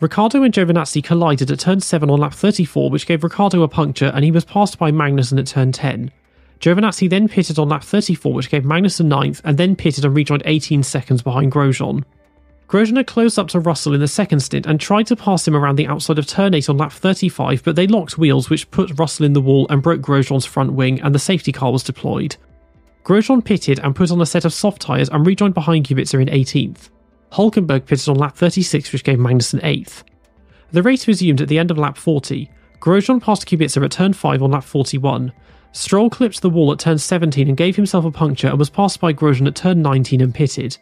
Ricciardo and Giovinazzi collided at turn 7 on lap 34, which gave Ricciardo a puncture, and he was passed by Magnussen at turn 10. Giovinazzi then pitted on lap 34, which gave Magnussen 9th, and then pitted and rejoined 18 seconds behind Grosjean. Grosjean had closed up to Russell in the second stint and tried to pass him around the outside of turn 8 on lap 35, but they locked wheels, which put Russell in the wall and broke Grosjean's front wing, and the safety car was deployed. Grosjean pitted and put on a set of soft tyres and rejoined behind Kubica in 18th. Hulkenberg pitted on lap 36, which gave Magnussen 8th. The race resumed at the end of lap 40. Grosjean passed Kubica at turn 5 on lap 41. Stroll clipped the wall at turn 17 and gave himself a puncture and was passed by Grosjean at turn 19 and pitted.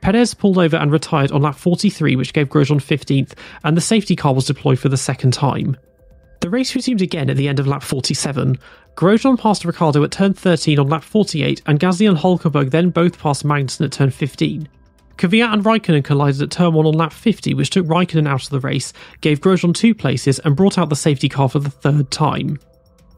Perez pulled over and retired on lap 43, which gave Grosjean 15th, and the safety car was deployed for the second time. The race resumed again at the end of lap 47. Grosjean passed Ricciardo at turn 13 on lap 48, and Gasly and Hulkenberg then both passed Magnussen at turn 15. Kvyat and Raikkonen collided at turn 1 on lap 50, which took Raikkonen out of the race, gave Grosjean two places, and brought out the safety car for the third time.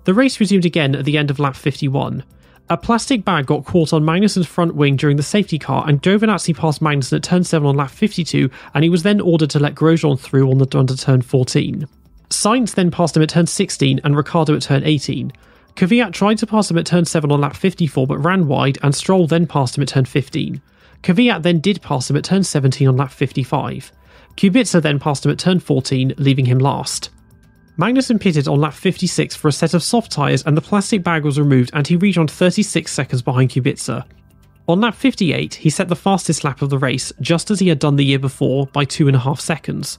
The race resumed again at the end of lap 51. A plastic bag got caught on Magnussen's front wing during the safety car, and Giovinazzi passed Magnussen at turn 7 on lap 52, and he was then ordered to let Grosjean through on the under turn 14. Sainz then passed him at turn 16 and Ricciardo at turn 18. Kvyat tried to pass him at turn 7 on lap 54 but ran wide, and Stroll then passed him at turn 15. Kvyat then did pass him at turn 17 on lap 55. Kubica then passed him at turn 14, leaving him last. Magnussen pitted on lap 56 for a set of soft tyres and the plastic bag was removed and he rejoined 36 seconds behind Kubica. On lap 58, he set the fastest lap of the race, just as he had done the year before, by two and a half seconds.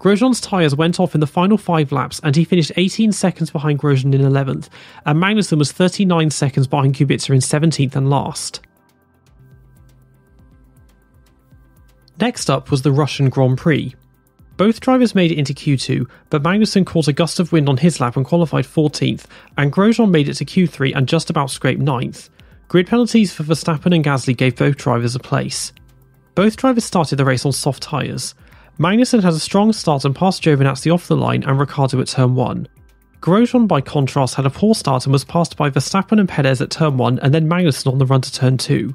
Grosjean's tyres went off in the final five laps and he finished 18 seconds behind Grosjean in 11th, and Magnussen was 39 seconds behind Kubica in 17th and last. Next up was the Russian Grand Prix. Both drivers made it into Q2, but Magnussen caught a gust of wind on his lap and qualified 14th, and Grosjean made it to Q3 and just about scraped 9th. Grid penalties for Verstappen and Gasly gave both drivers a place. Both drivers started the race on soft tyres. Magnussen had a strong start and passed Giovinazzi off the line and Ricciardo at turn 1. Grosjean, by contrast, had a poor start and was passed by Verstappen and Perez at turn 1 and then Magnussen on the run to turn 2.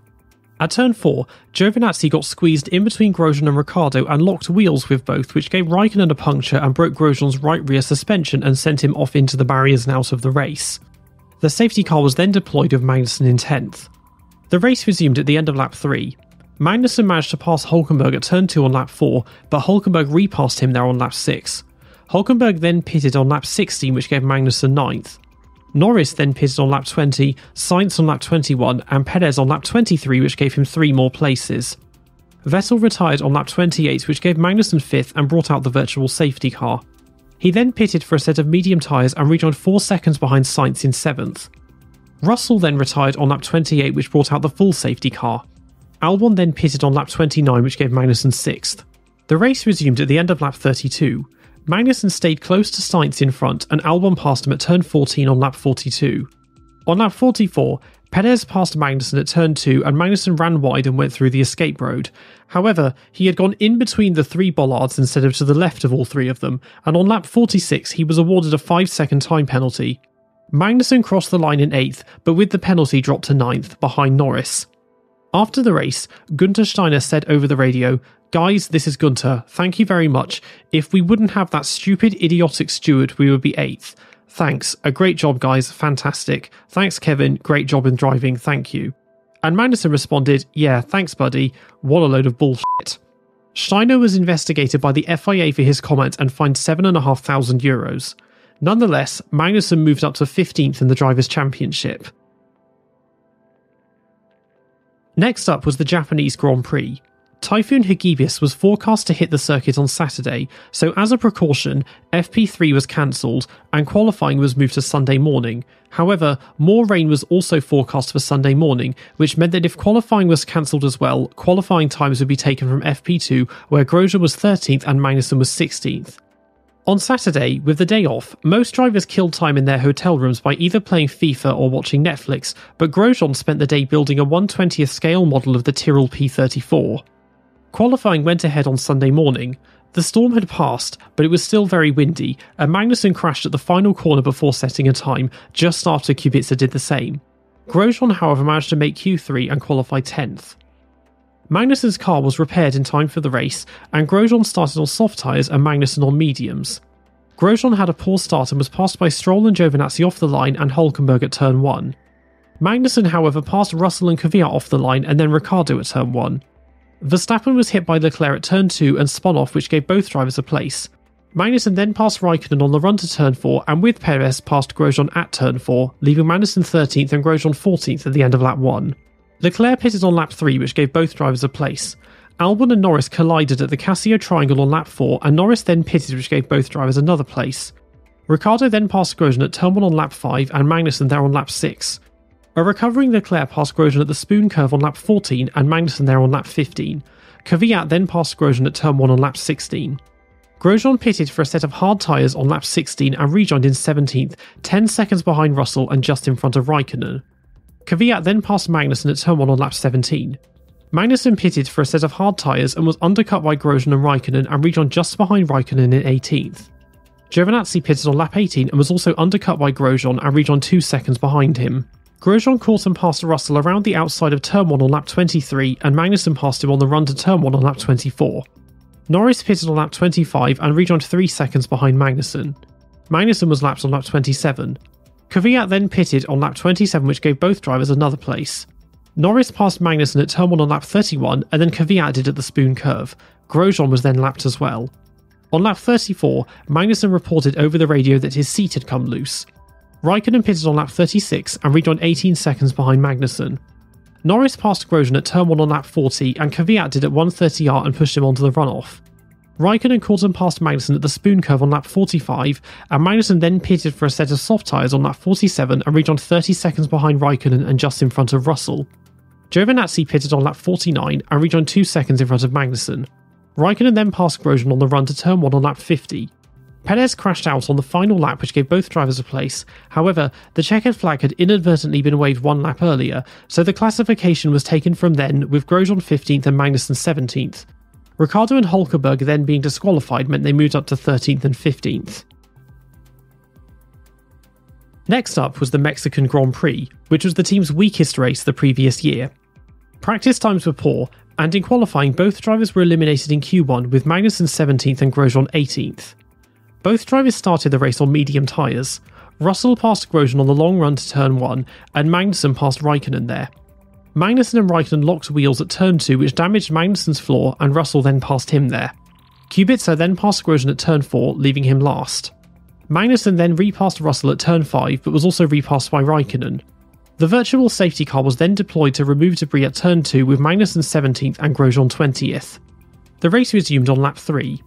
At turn 4, Giovinazzi got squeezed in between Grosjean and Ricciardo and locked wheels with both, which gave Raikkonen a puncture and broke Grosjean's right rear suspension and sent him off into the barriers and out of the race. The safety car was then deployed with Magnussen in 10th. The race resumed at the end of lap 3. Magnussen managed to pass Hulkenberg at turn 2 on lap 4, but Hulkenberg repassed him there on lap 6. Hulkenberg then pitted on lap 16, which gave Magnussen 9th. Norris then pitted on lap 20, Sainz on lap 21, and Perez on lap 23, which gave him three more places. Vettel retired on lap 28, which gave Magnussen 5th and brought out the virtual safety car. He then pitted for a set of medium tyres and rejoined 4 seconds behind Sainz in 7th. Russell then retired on lap 28, which brought out the full safety car. Albon then pitted on lap 29, which gave Magnussen 6th. The race resumed at the end of lap 32. Magnussen stayed close to Sainz in front, and Albon passed him at turn 14 on lap 42. On lap 44, Perez passed Magnussen at turn 2 and Magnussen ran wide and went through the escape road. However, he had gone in between the three bollards instead of to the left of all three of them, and on lap 46 he was awarded a 5 second time penalty. Magnussen crossed the line in 8th, but with the penalty dropped to 9th, behind Norris. After the race, Guenther Steiner said over the radio, Guys, this is Guenther. Thank you very much. If we wouldn't have that stupid, idiotic steward, we would be 8th. Thanks. A great job, guys. Fantastic. Thanks, Kevin. Great job in driving. Thank you. And Magnussen responded, Yeah, thanks, buddy. What a load of bullshit. Steiner was investigated by the FIA for his comment and fined €7,500 euros. Nonetheless, Magnussen moved up to 15th in the Drivers' Championship. Next up was the Japanese Grand Prix. Typhoon Hagibis was forecast to hit the circuit on Saturday, so as a precaution, FP3 was cancelled and qualifying was moved to Sunday morning. However, more rain was also forecast for Sunday morning, which meant that if qualifying was cancelled as well, qualifying times would be taken from FP2, where Grosjean was 13th and Magnussen was 16th. On Saturday, with the day off, most drivers killed time in their hotel rooms by either playing FIFA or watching Netflix, but Grosjean spent the day building a 120th scale model of the Tyrrell P34. Qualifying went ahead on Sunday morning. The storm had passed, but it was still very windy, and Magnussen crashed at the final corner before setting a time, just after Kubica did the same. Grosjean, however, managed to make Q3 and qualify 10th. Magnussen's car was repaired in time for the race, and Grosjean started on soft tyres and Magnussen on mediums. Grosjean had a poor start and was passed by Stroll and Giovinazzi off the line and Hulkenberg at turn 1. Magnussen, however, passed Russell and Kvyat off the line and then Ricciardo at turn 1. Verstappen was hit by Leclerc at turn 2 and spun off, which gave both drivers a place. Magnussen then passed Raikkonen on the run to turn 4 and with Perez passed Grosjean at turn 4, leaving Magnussen 13th and Grosjean 14th at the end of lap 1. Leclerc pitted on lap 3, which gave both drivers a place. Albon and Norris collided at the Casio Triangle on lap 4, and Norris then pitted, which gave both drivers another place. Ricciardo then passed Grosjean at turn 1 on lap 5 and Magnussen there on lap 6. A recovering the Leclerc passed Grosjean at the spoon curve on lap 14 and Magnussen there on lap 15. Kvyat then passed Grosjean at turn 1 on lap 16. Grosjean pitted for a set of hard tyres on lap 16 and rejoined in 17th, 10 seconds behind Russell and just in front of Raikkonen. Kvyat then passed Magnussen at turn 1 on lap 17. Magnussen pitted for a set of hard tyres and was undercut by Grosjean and Raikkonen and rejoined just behind Raikkonen in 18th. Giovinazzi pitted on lap 18 and was also undercut by Grosjean and rejoined 2 seconds behind him. Grosjean caught and passed Russell around the outside of turn 1 on lap 23, and Magnussen passed him on the run to turn 1 on lap 24. Norris pitted on lap 25 and rejoined 3 seconds behind Magnussen. Magnussen was lapped on lap 27. Kvyat then pitted on lap 27, which gave both drivers another place. Norris passed Magnussen at turn 1 on lap 31, and then Kvyat did at the spoon curve. Grosjean was then lapped as well. On lap 34, Magnussen reported over the radio that his seat had come loose. Raikkonen pitted on lap 36 and rejoined 18 seconds behind Magnussen. Norris passed Grosjean at turn 1 on lap 40 and Kvyat did at 130R and pushed him onto the runoff. Raikkonen caught and passed Magnussen at the spoon curve on lap 45, and Magnussen then pitted for a set of soft tyres on lap 47 and rejoined 30 seconds behind Raikkonen and just in front of Russell. Giovinazzi pitted on lap 49 and rejoined 2 seconds in front of Magnussen. Raikkonen then passed Grosjean on the run to turn 1 on lap 50. Perez crashed out on the final lap, which gave both drivers a place. However, the checkered flag had inadvertently been waved one lap earlier, so the classification was taken from then, with Grosjean 15th and Magnussen 17th. Ricciardo and Hulkenberg then being disqualified meant they moved up to 13th and 15th. Next up was the Mexican Grand Prix, which was the team's weakest race the previous year. Practice times were poor, and in qualifying, both drivers were eliminated in Q1 with Magnussen 17th and Grosjean 18th. Both drivers started the race on medium tyres. Russell passed Grosjean on the long run to turn 1, and Magnussen passed Raikkonen there. Magnussen and Raikkonen locked wheels at turn 2, which damaged Magnussen's floor, and Russell then passed him there. Kubica then passed Grosjean at turn 4, leaving him last. Magnussen then repassed Russell at turn 5, but was also repassed by Raikkonen. The virtual safety car was then deployed to remove debris at turn 2 with Magnussen 17th and Grosjean 20th. The race resumed on lap 3.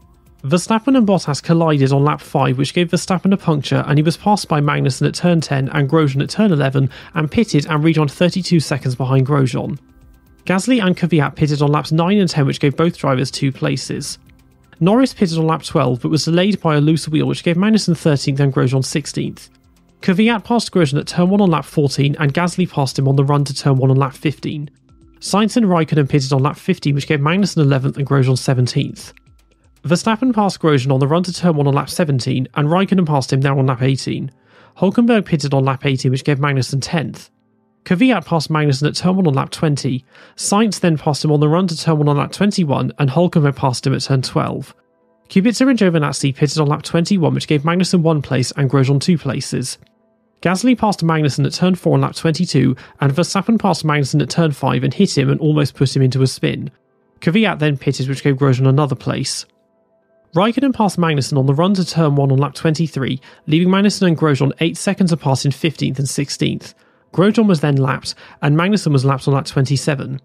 Verstappen and Bottas collided on lap 5, which gave Verstappen a puncture, and he was passed by Magnussen at turn 10 and Grosjean at turn 11, and pitted and rejoined 32 seconds behind Grosjean. Gasly and Kvyat pitted on laps 9 and 10, which gave both drivers two places. Norris pitted on lap 12, but was delayed by a loose wheel, which gave Magnussen 13th and Grosjean 16th. Kvyat passed Grosjean at turn 1 on lap 14, and Gasly passed him on the run to turn 1 on lap 15. Sainz and Raikkonen pitted on lap 15, which gave Magnussen 11th and Grosjean 17th. Verstappen passed Grosjean on the run to turn 1 on lap 17, and Raikkonen passed him there on lap 18. Hulkenberg pitted on lap 18, which gave Magnussen 10th. Kvyat passed Magnussen at turn 1 on lap 20. Sainz then passed him on the run to turn 1 on lap 21, and Hulkenberg passed him at turn 12. Kubica and Giovinazzi pitted on lap 21, which gave Magnussen one place and Grosjean two places. Gasly passed Magnussen at turn 4 on lap 22, and Verstappen passed Magnussen at turn 5 and hit him and almost put him into a spin. Kvyat then pitted, which gave Grosjean another place. Raikkonen passed Magnussen on the run to turn 1 on lap 23, leaving Magnussen and Grosjean 8 seconds apart in 15th and 16th. Grosjean was then lapped, and Magnussen was lapped on lap 27.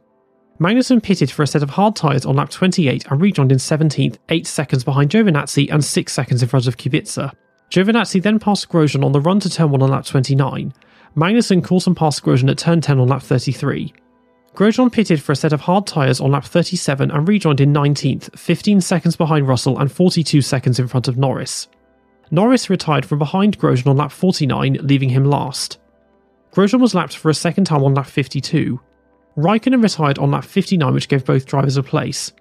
Magnussen pitted for a set of hard tyres on lap 28 and rejoined in 17th, 8 seconds behind Giovinazzi and 6 seconds in front of Kubica. Giovinazzi then passed Grosjean on the run to turn 1 on lap 29. Magnussen caught and passed Grosjean at turn 10 on lap 33. Grosjean pitted for a set of hard tyres on lap 37 and rejoined in 19th, 15 seconds behind Russell and 42 seconds in front of Norris. Norris retired from behind Grosjean on lap 49, leaving him last. Grosjean was lapped for a second time on lap 52. Raikkonen retired on lap 59, which gave both drivers a place.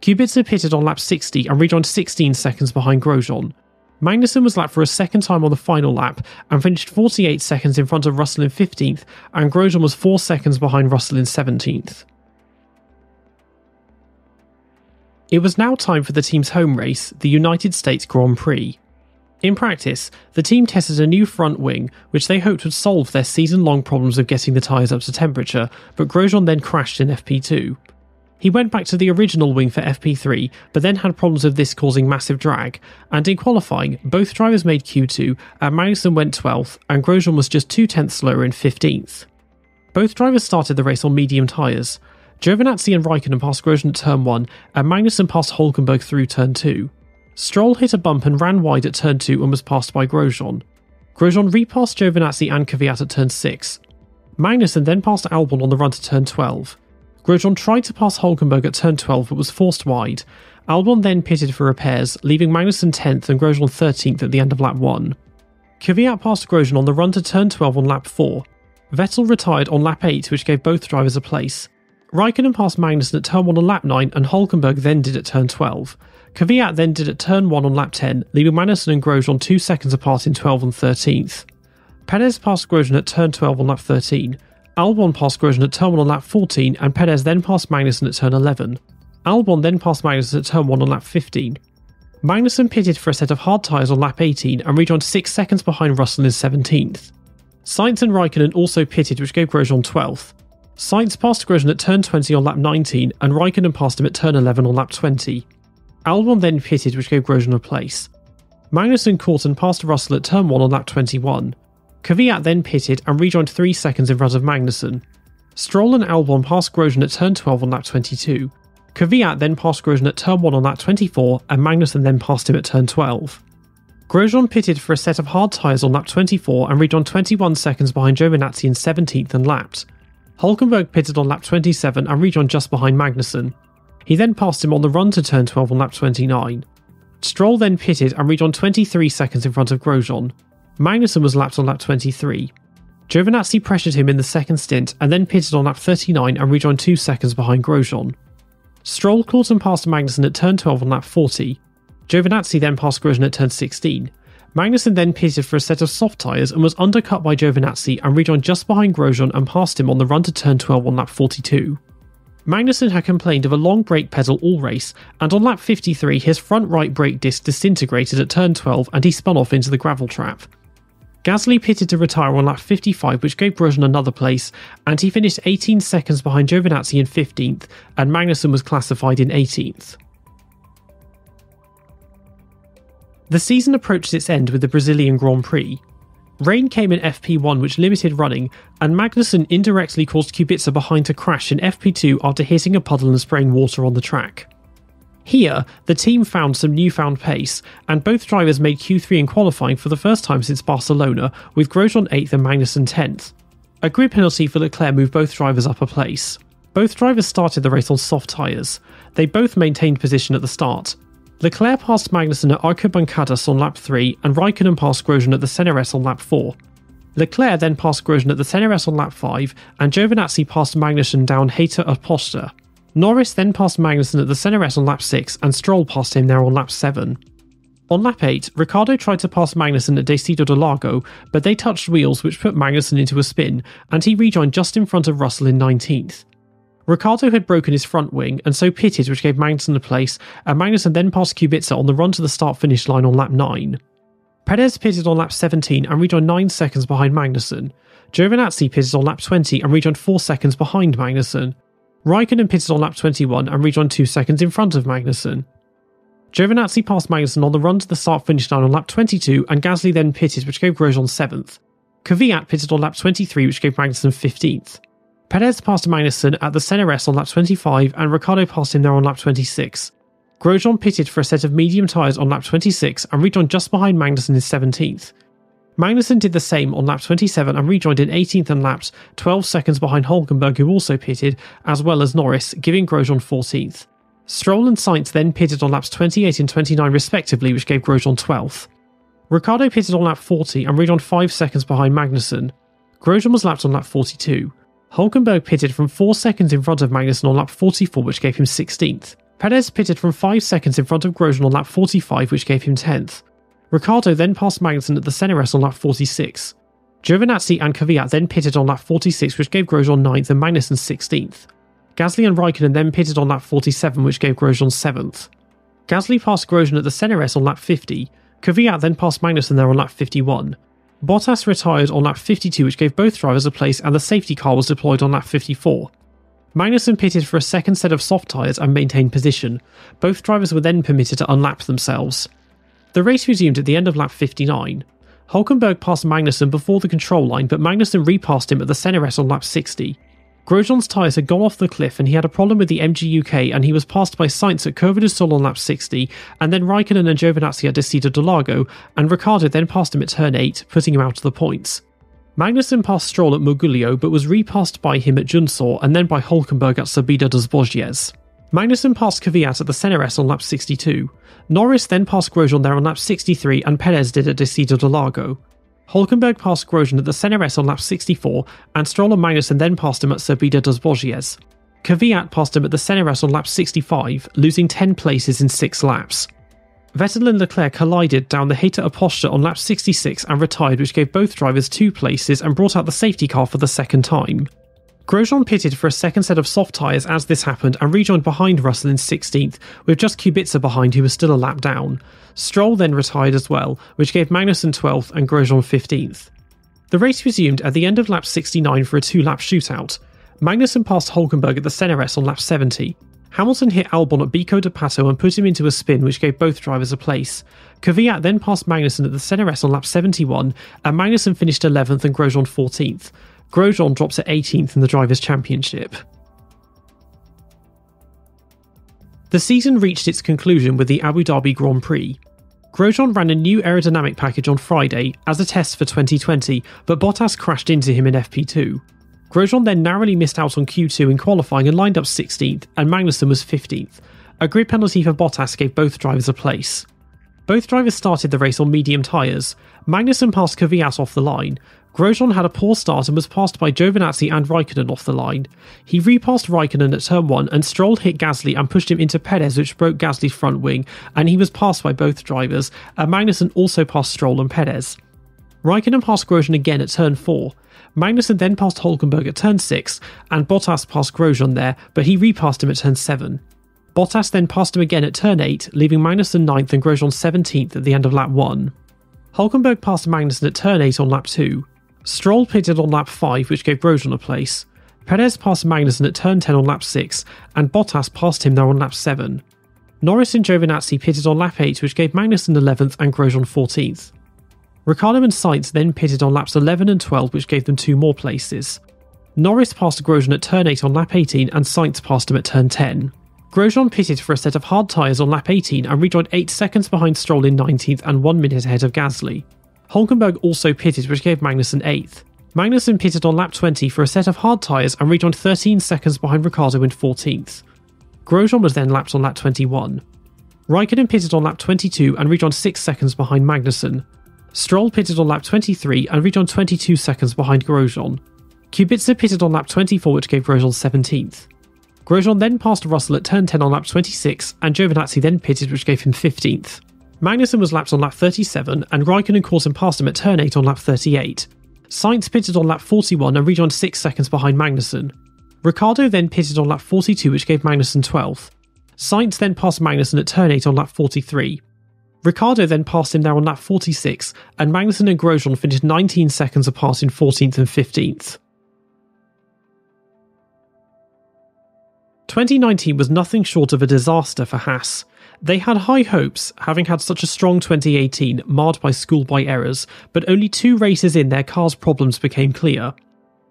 Kubica pitted on lap 60 and rejoined 16 seconds behind Grosjean. Magnussen was lapped for a second time on the final lap and finished 48 seconds in front of Russell in 15th, and Grosjean was 4 seconds behind Russell in 17th. It was now time for the team's home race, the United States Grand Prix. In practice, the team tested a new front wing, which they hoped would solve their season long problems of getting the tyres up to temperature, but Grosjean then crashed in FP2. He went back to the original wing for FP3, but then had problems with this causing massive drag, and in qualifying, both drivers made Q2, and Magnussen went 12th, and Grosjean was just 2 tenths slower in 15th. Both drivers started the race on medium tyres. Giovinazzi and Raikkonen passed Grosjean at turn 1, and Magnussen passed Hulkenberg through turn 2. Stroll hit a bump and ran wide at turn 2 and was passed by Grosjean. Grosjean repassed Giovinazzi and Kvyat at turn 6. Magnussen then passed Albon on the run to turn 12. Grosjean tried to pass Hulkenberg at turn 12 but was forced wide. Albon then pitted for repairs, leaving Magnussen 10th and Grosjean 13th at the end of lap 1. Kvyat passed Grosjean on the run to turn 12 on lap 4. Vettel retired on lap 8, which gave both drivers a place. Raikkonen passed Magnussen at turn 1 on lap 9, and Hulkenberg then did at turn 12. Kvyat then did at turn 1 on lap 10, leaving Magnussen and Grosjean 2 seconds apart in 12th and 13th. Perez passed Grosjean at turn 12 on lap 13. Albon passed Grosjean at turn 1 on lap 14, and Perez then passed Magnussen at turn 11. Albon then passed Magnussen at turn 1 on lap 15. Magnussen pitted for a set of hard tyres on lap 18 and rejoined 6 seconds behind Russell in 17th. Sainz and Raikkonen also pitted, which gave Grosjean 12th. Sainz passed Grosjean at turn 20 on lap 19, and Raikkonen passed him at turn 11 on lap 20. Albon then pitted, which gave Grosjean a place. Magnussen caught and passed Russell at turn 1 on lap 21. Kvyat then pitted and rejoined 3 seconds in front of Magnussen. Stroll and Albon passed Grosjean at turn 12 on lap 22. Kvyat then passed Grosjean at turn 1 on lap 24, and Magnussen then passed him at turn 12. Grosjean pitted for a set of hard tyres on lap 24 and rejoined 21 seconds behind Giovinazzi in 17th and lapped. Hulkenberg pitted on lap 27 and rejoined just behind Magnussen. He then passed him on the run to turn 12 on lap 29. Stroll then pitted and rejoined 23 seconds in front of Grosjean. Magnussen was lapped on lap 23. Giovinazzi pressured him in the second stint and then pitted on lap 39 and rejoined 2 seconds behind Grosjean. Stroll caught and passed Magnussen at turn 12 on lap 40. Giovinazzi then passed Grosjean at turn 16. Magnussen then pitted for a set of soft tyres and was undercut by Giovinazzi and rejoined just behind Grosjean and passed him on the run to turn 12 on lap 42. Magnussen had complained of a long brake pedal all race, and on lap 53 his front right brake disc disintegrated at turn 12 and he spun off into the gravel trap. Gasly pitted to retire on lap 55, which gave Grosjean another place, and he finished 18 seconds behind Giovinazzi in 15th, and Magnussen was classified in 18th. The season approached its end with the Brazilian Grand Prix. Rain came in FP1, which limited running, and Magnussen indirectly caused Kubica behind to crash in FP2 after hitting a puddle and spraying water on the track. Here, the team found some newfound pace, and both drivers made Q3 in qualifying for the first time since Barcelona, with Grosjean 8th and Magnussen 10th. A grid penalty for Leclerc moved both drivers up a place. Both drivers started the race on soft tyres. They both maintained position at the start. Leclerc passed Magnussen at Arquibancadas on lap 3, and Raikkonen passed Grosjean at the Senna S on lap 4. Leclerc then passed Grosjean at the Senna S on lap 5, and Giovinazzi passed Magnussen down Reta Oposta. Norris then passed Magnussen at the Senna S on lap 6 and Stroll passed him there on lap 7. On lap 8, Ricciardo tried to pass Magnussen at Descida do Lago, but they touched wheels which put Magnussen into a spin, and he rejoined just in front of Russell in 19th. Ricciardo had broken his front wing and so pitted, which gave Magnussen a place, and Magnussen then passed Kubica on the run to the start finish line on lap 9. Perez pitted on lap 17 and rejoined 9 seconds behind Magnussen. Giovinazzi pitted on lap 20 and rejoined 4 seconds behind Magnussen. Raikkonen pitted on lap 21 and rejoined 2 seconds in front of Magnussen. Giovinazzi passed Magnussen on the run to the start finish line on lap 22, and Gasly then pitted, which gave Grosjean 7th. Kvyat pitted on lap 23, which gave Magnussen 15th. Perez passed Magnussen at the Senna S on lap 25, and Ricciardo passed him there on lap 26. Grosjean pitted for a set of medium tyres on lap 26 and rejoined just behind Magnussen in 17th. Magnussen did the same on lap 27 and rejoined in 18th and laps, 12 seconds behind Hulkenberg, who also pitted, as well as Norris, giving Grosjean 14th. Stroll and Sainz then pitted on laps 28 and 29 respectively, which gave Grosjean 12th. Ricciardo pitted on lap 40 and rejoined 5 seconds behind Magnussen. Grosjean was lapped on lap 42. Hulkenberg pitted from 4 seconds in front of Magnussen on lap 44, which gave him 16th. Perez pitted from 5 seconds in front of Grosjean on lap 45, which gave him 10th. Ricciardo then passed Magnussen at the Senna S on lap 46. Giovinazzi and Kvyat then pitted on lap 46, which gave Grosjean 9th and Magnussen 16th. Gasly and Raikkonen then pitted on lap 47, which gave Grosjean 7th. Gasly passed Grosjean at the Senna S on lap 50. Kvyat then passed Magnussen there on lap 51. Bottas retired on lap 52, which gave both drivers a place, and the safety car was deployed on lap 54. Magnussen pitted for a second set of soft tyres and maintained position. Both drivers were then permitted to unlap themselves. The race resumed at the end of lap 59. Hulkenberg passed Magnussen before the control line, but Magnussen repassed him at the Senna S on lap 60. Grosjean's tyres had gone off the cliff and he had a problem with the MGU-K and he was passed by Sainz at Curva del Sol on lap 60 and then Raikkonen and Giovinazzi at Descida do Lago and Ricciardo then passed him at turn 8, putting him out of the points. Magnussen passed Stroll at Mergulho but was repassed by him at Junção and then by Hulkenberg at Subida dos Bojeias. Magnussen passed Kvyat at the Senna S on lap 62. Norris then passed Grosjean there on lap 63 and Perez did at Descida do Lago. Hulkenberg passed Grosjean at the Senna S on lap 64 and Stroll and Magnussen then passed him at Subida dos Bojeias. Kvyat passed him at the Senna S on lap 65, losing 10 places in 6 laps. Vettel and Leclerc collided down the Reta Oposta on lap 66 and retired, which gave both drivers two places and brought out the safety car for the second time. Grosjean pitted for a second set of soft tyres as this happened and rejoined behind Russell in 16th, with just Kubica behind who was still a lap down. Stroll then retired as well, which gave Magnussen 12th and Grosjean 15th. The race resumed at the end of lap 69 for a two lap shootout. Magnussen passed Hulkenberg at the Senna S on lap 70. Hamilton hit Albon at Bico de Pato and put him into a spin, which gave both drivers a place. Kvyat then passed Magnussen at the Senna S on lap 71, and Magnussen finished 11th and Grosjean 14th. Grosjean drops to 18th in the Drivers' Championship. The season reached its conclusion with the Abu Dhabi Grand Prix. Grosjean ran a new aerodynamic package on Friday as a test for 2020, but Bottas crashed into him in FP2. Grosjean then narrowly missed out on Q2 in qualifying and lined up 16th, and Magnussen was 15th. A grid penalty for Bottas gave both drivers a place. Both drivers started the race on medium tyres. Magnussen passed Kvyat off the line. Grosjean had a poor start and was passed by Giovinazzi and Raikkonen off the line. He repassed Raikkonen at turn 1 and Stroll hit Gasly and pushed him into Perez, which broke Gasly's front wing, and he was passed by both drivers, and Magnussen also passed Stroll and Perez. Raikkonen passed Grosjean again at turn 4. Magnussen then passed Hulkenberg at turn 6, and Bottas passed Grosjean there, but he repassed him at turn 7. Bottas then passed him again at turn 8, leaving Magnussen 9th and Grosjean 17th at the end of lap 1. Hulkenberg passed Magnussen at turn 8 on lap 2. Stroll pitted on lap 5, which gave Grosjean a place. Perez passed Magnussen at turn 10 on lap 6, and Bottas passed him there on lap 7. Norris and Giovinazzi pitted on lap 8, which gave Magnussen 11th and Grosjean 14th. Ricciardo and Sainz then pitted on laps 11 and 12, which gave them two more places. Norris passed Grosjean at turn 8 on lap 18, and Sainz passed him at turn 10. Grosjean pitted for a set of hard tyres on lap 18 and rejoined 8 seconds behind Stroll in 19th and 1 minute ahead of Gasly. Hulkenberg also pitted, which gave Magnussen 8th. Magnussen pitted on lap 20 for a set of hard tyres and rejoined 13 seconds behind Ricciardo in 14th. Grosjean was then lapped on lap 21. Raikkonen pitted on lap 22 and rejoined 6 seconds behind Magnussen. Stroll pitted on lap 23 and rejoined 22 seconds behind Grosjean. Kubica pitted on lap 24, which gave Grosjean 17th. Grosjean then passed Russell at turn 10 on lap 26, and Giovinazzi then pitted, which gave him 15th. Magnussen was lapped on lap 37, and Raikkonen caught him past him at turn 8 on lap 38. Sainz pitted on lap 41 and rejoined 6 seconds behind Magnussen. Ricciardo then pitted on lap 42, which gave Magnussen 12th. Sainz then passed Magnussen at turn 8 on lap 43. Ricciardo then passed him there on lap 46, and Magnussen and Grosjean finished 19 seconds apart in 14th and 15th. 2019 was nothing short of a disaster for Haas. They had high hopes, having had such a strong 2018 marred by schoolboy errors, but only two races in their car's problems became clear.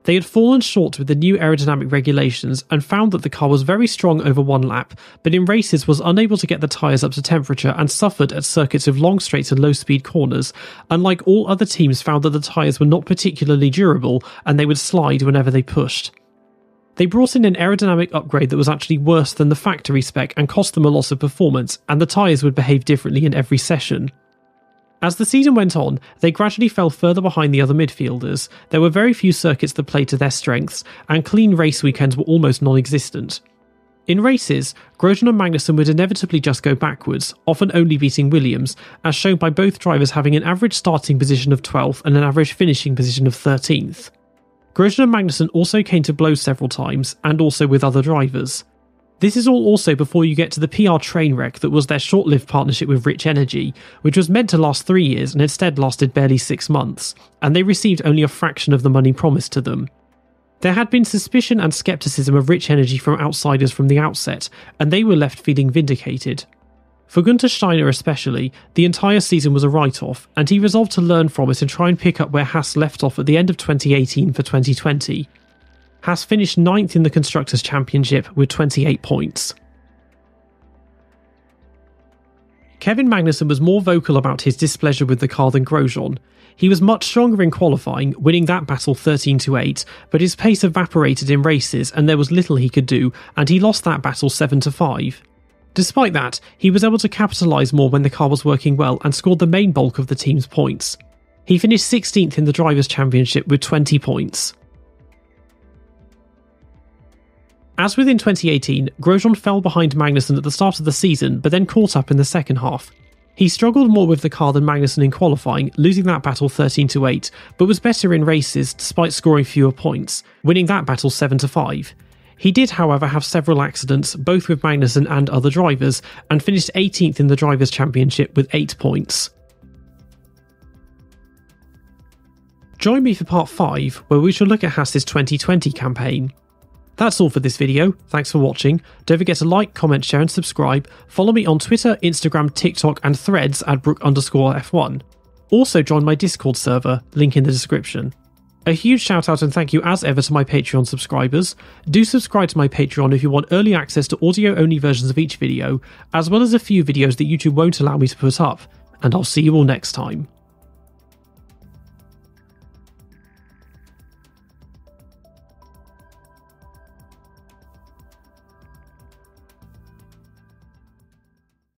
They had fallen short with the new aerodynamic regulations and found that the car was very strong over one lap, but in races was unable to get the tyres up to temperature and suffered at circuits of long straights and low speed corners, unlike all other teams found that the tyres were not particularly durable and they would slide whenever they pushed. They brought in an aerodynamic upgrade that was actually worse than the factory spec and cost them a loss of performance, and the tyres would behave differently in every session. As the season went on, they gradually fell further behind the other midfielders. There were very few circuits that played to their strengths, and clean race weekends were almost non existent. In races, Grosjean and Magnussen would inevitably just go backwards, often only beating Williams, as shown by both drivers having an average starting position of 12th and an average finishing position of 13th. Grosjean and Magnussen also came to blows several times, and also with other drivers. This is all also before you get to the PR train wreck that was their short lived partnership with Rich Energy, which was meant to last three years and instead lasted barely six months, and they received only a fraction of the money promised to them. There had been suspicion and skepticism of Rich Energy from outsiders from the outset, and they were left feeling vindicated. For Guenther Steiner especially, the entire season was a write off, and he resolved to learn from it and try and pick up where Haas left off at the end of 2018 for 2020. Haas finished ninth in the Constructors' Championship with 28 points. Kevin Magnussen was more vocal about his displeasure with the car than Grosjean. He was much stronger in qualifying, winning that battle 13 to 8, but his pace evaporated in races and there was little he could do, and he lost that battle 7 to 5. Despite that, he was able to capitalise more when the car was working well and scored the main bulk of the team's points. He finished 16th in the Drivers' Championship with 20 points. As within 2018, Grosjean fell behind Magnussen at the start of the season, but then caught up in the second half. He struggled more with the car than Magnussen in qualifying, losing that battle 13 to 8, but was better in races despite scoring fewer points, winning that battle 7 to 5. He did, however, have several accidents, both with Magnussen and other drivers, and finished 18th in the Drivers' Championship with 8 points. Join me for part 5, where we shall look at Haas's 2020 campaign. That's all for this video, thanks for watching. Don't forget to like, comment, share, and subscribe. Follow me on Twitter, Instagram, TikTok, and threads at brook underscore F1. Also join my Discord server, link in the description. A huge shout out and thank you as ever to my Patreon subscribers. Do subscribe to my Patreon if you want early access to audio only versions of each video, as well as a few videos that YouTube won't allow me to put up. And I'll see you all next time.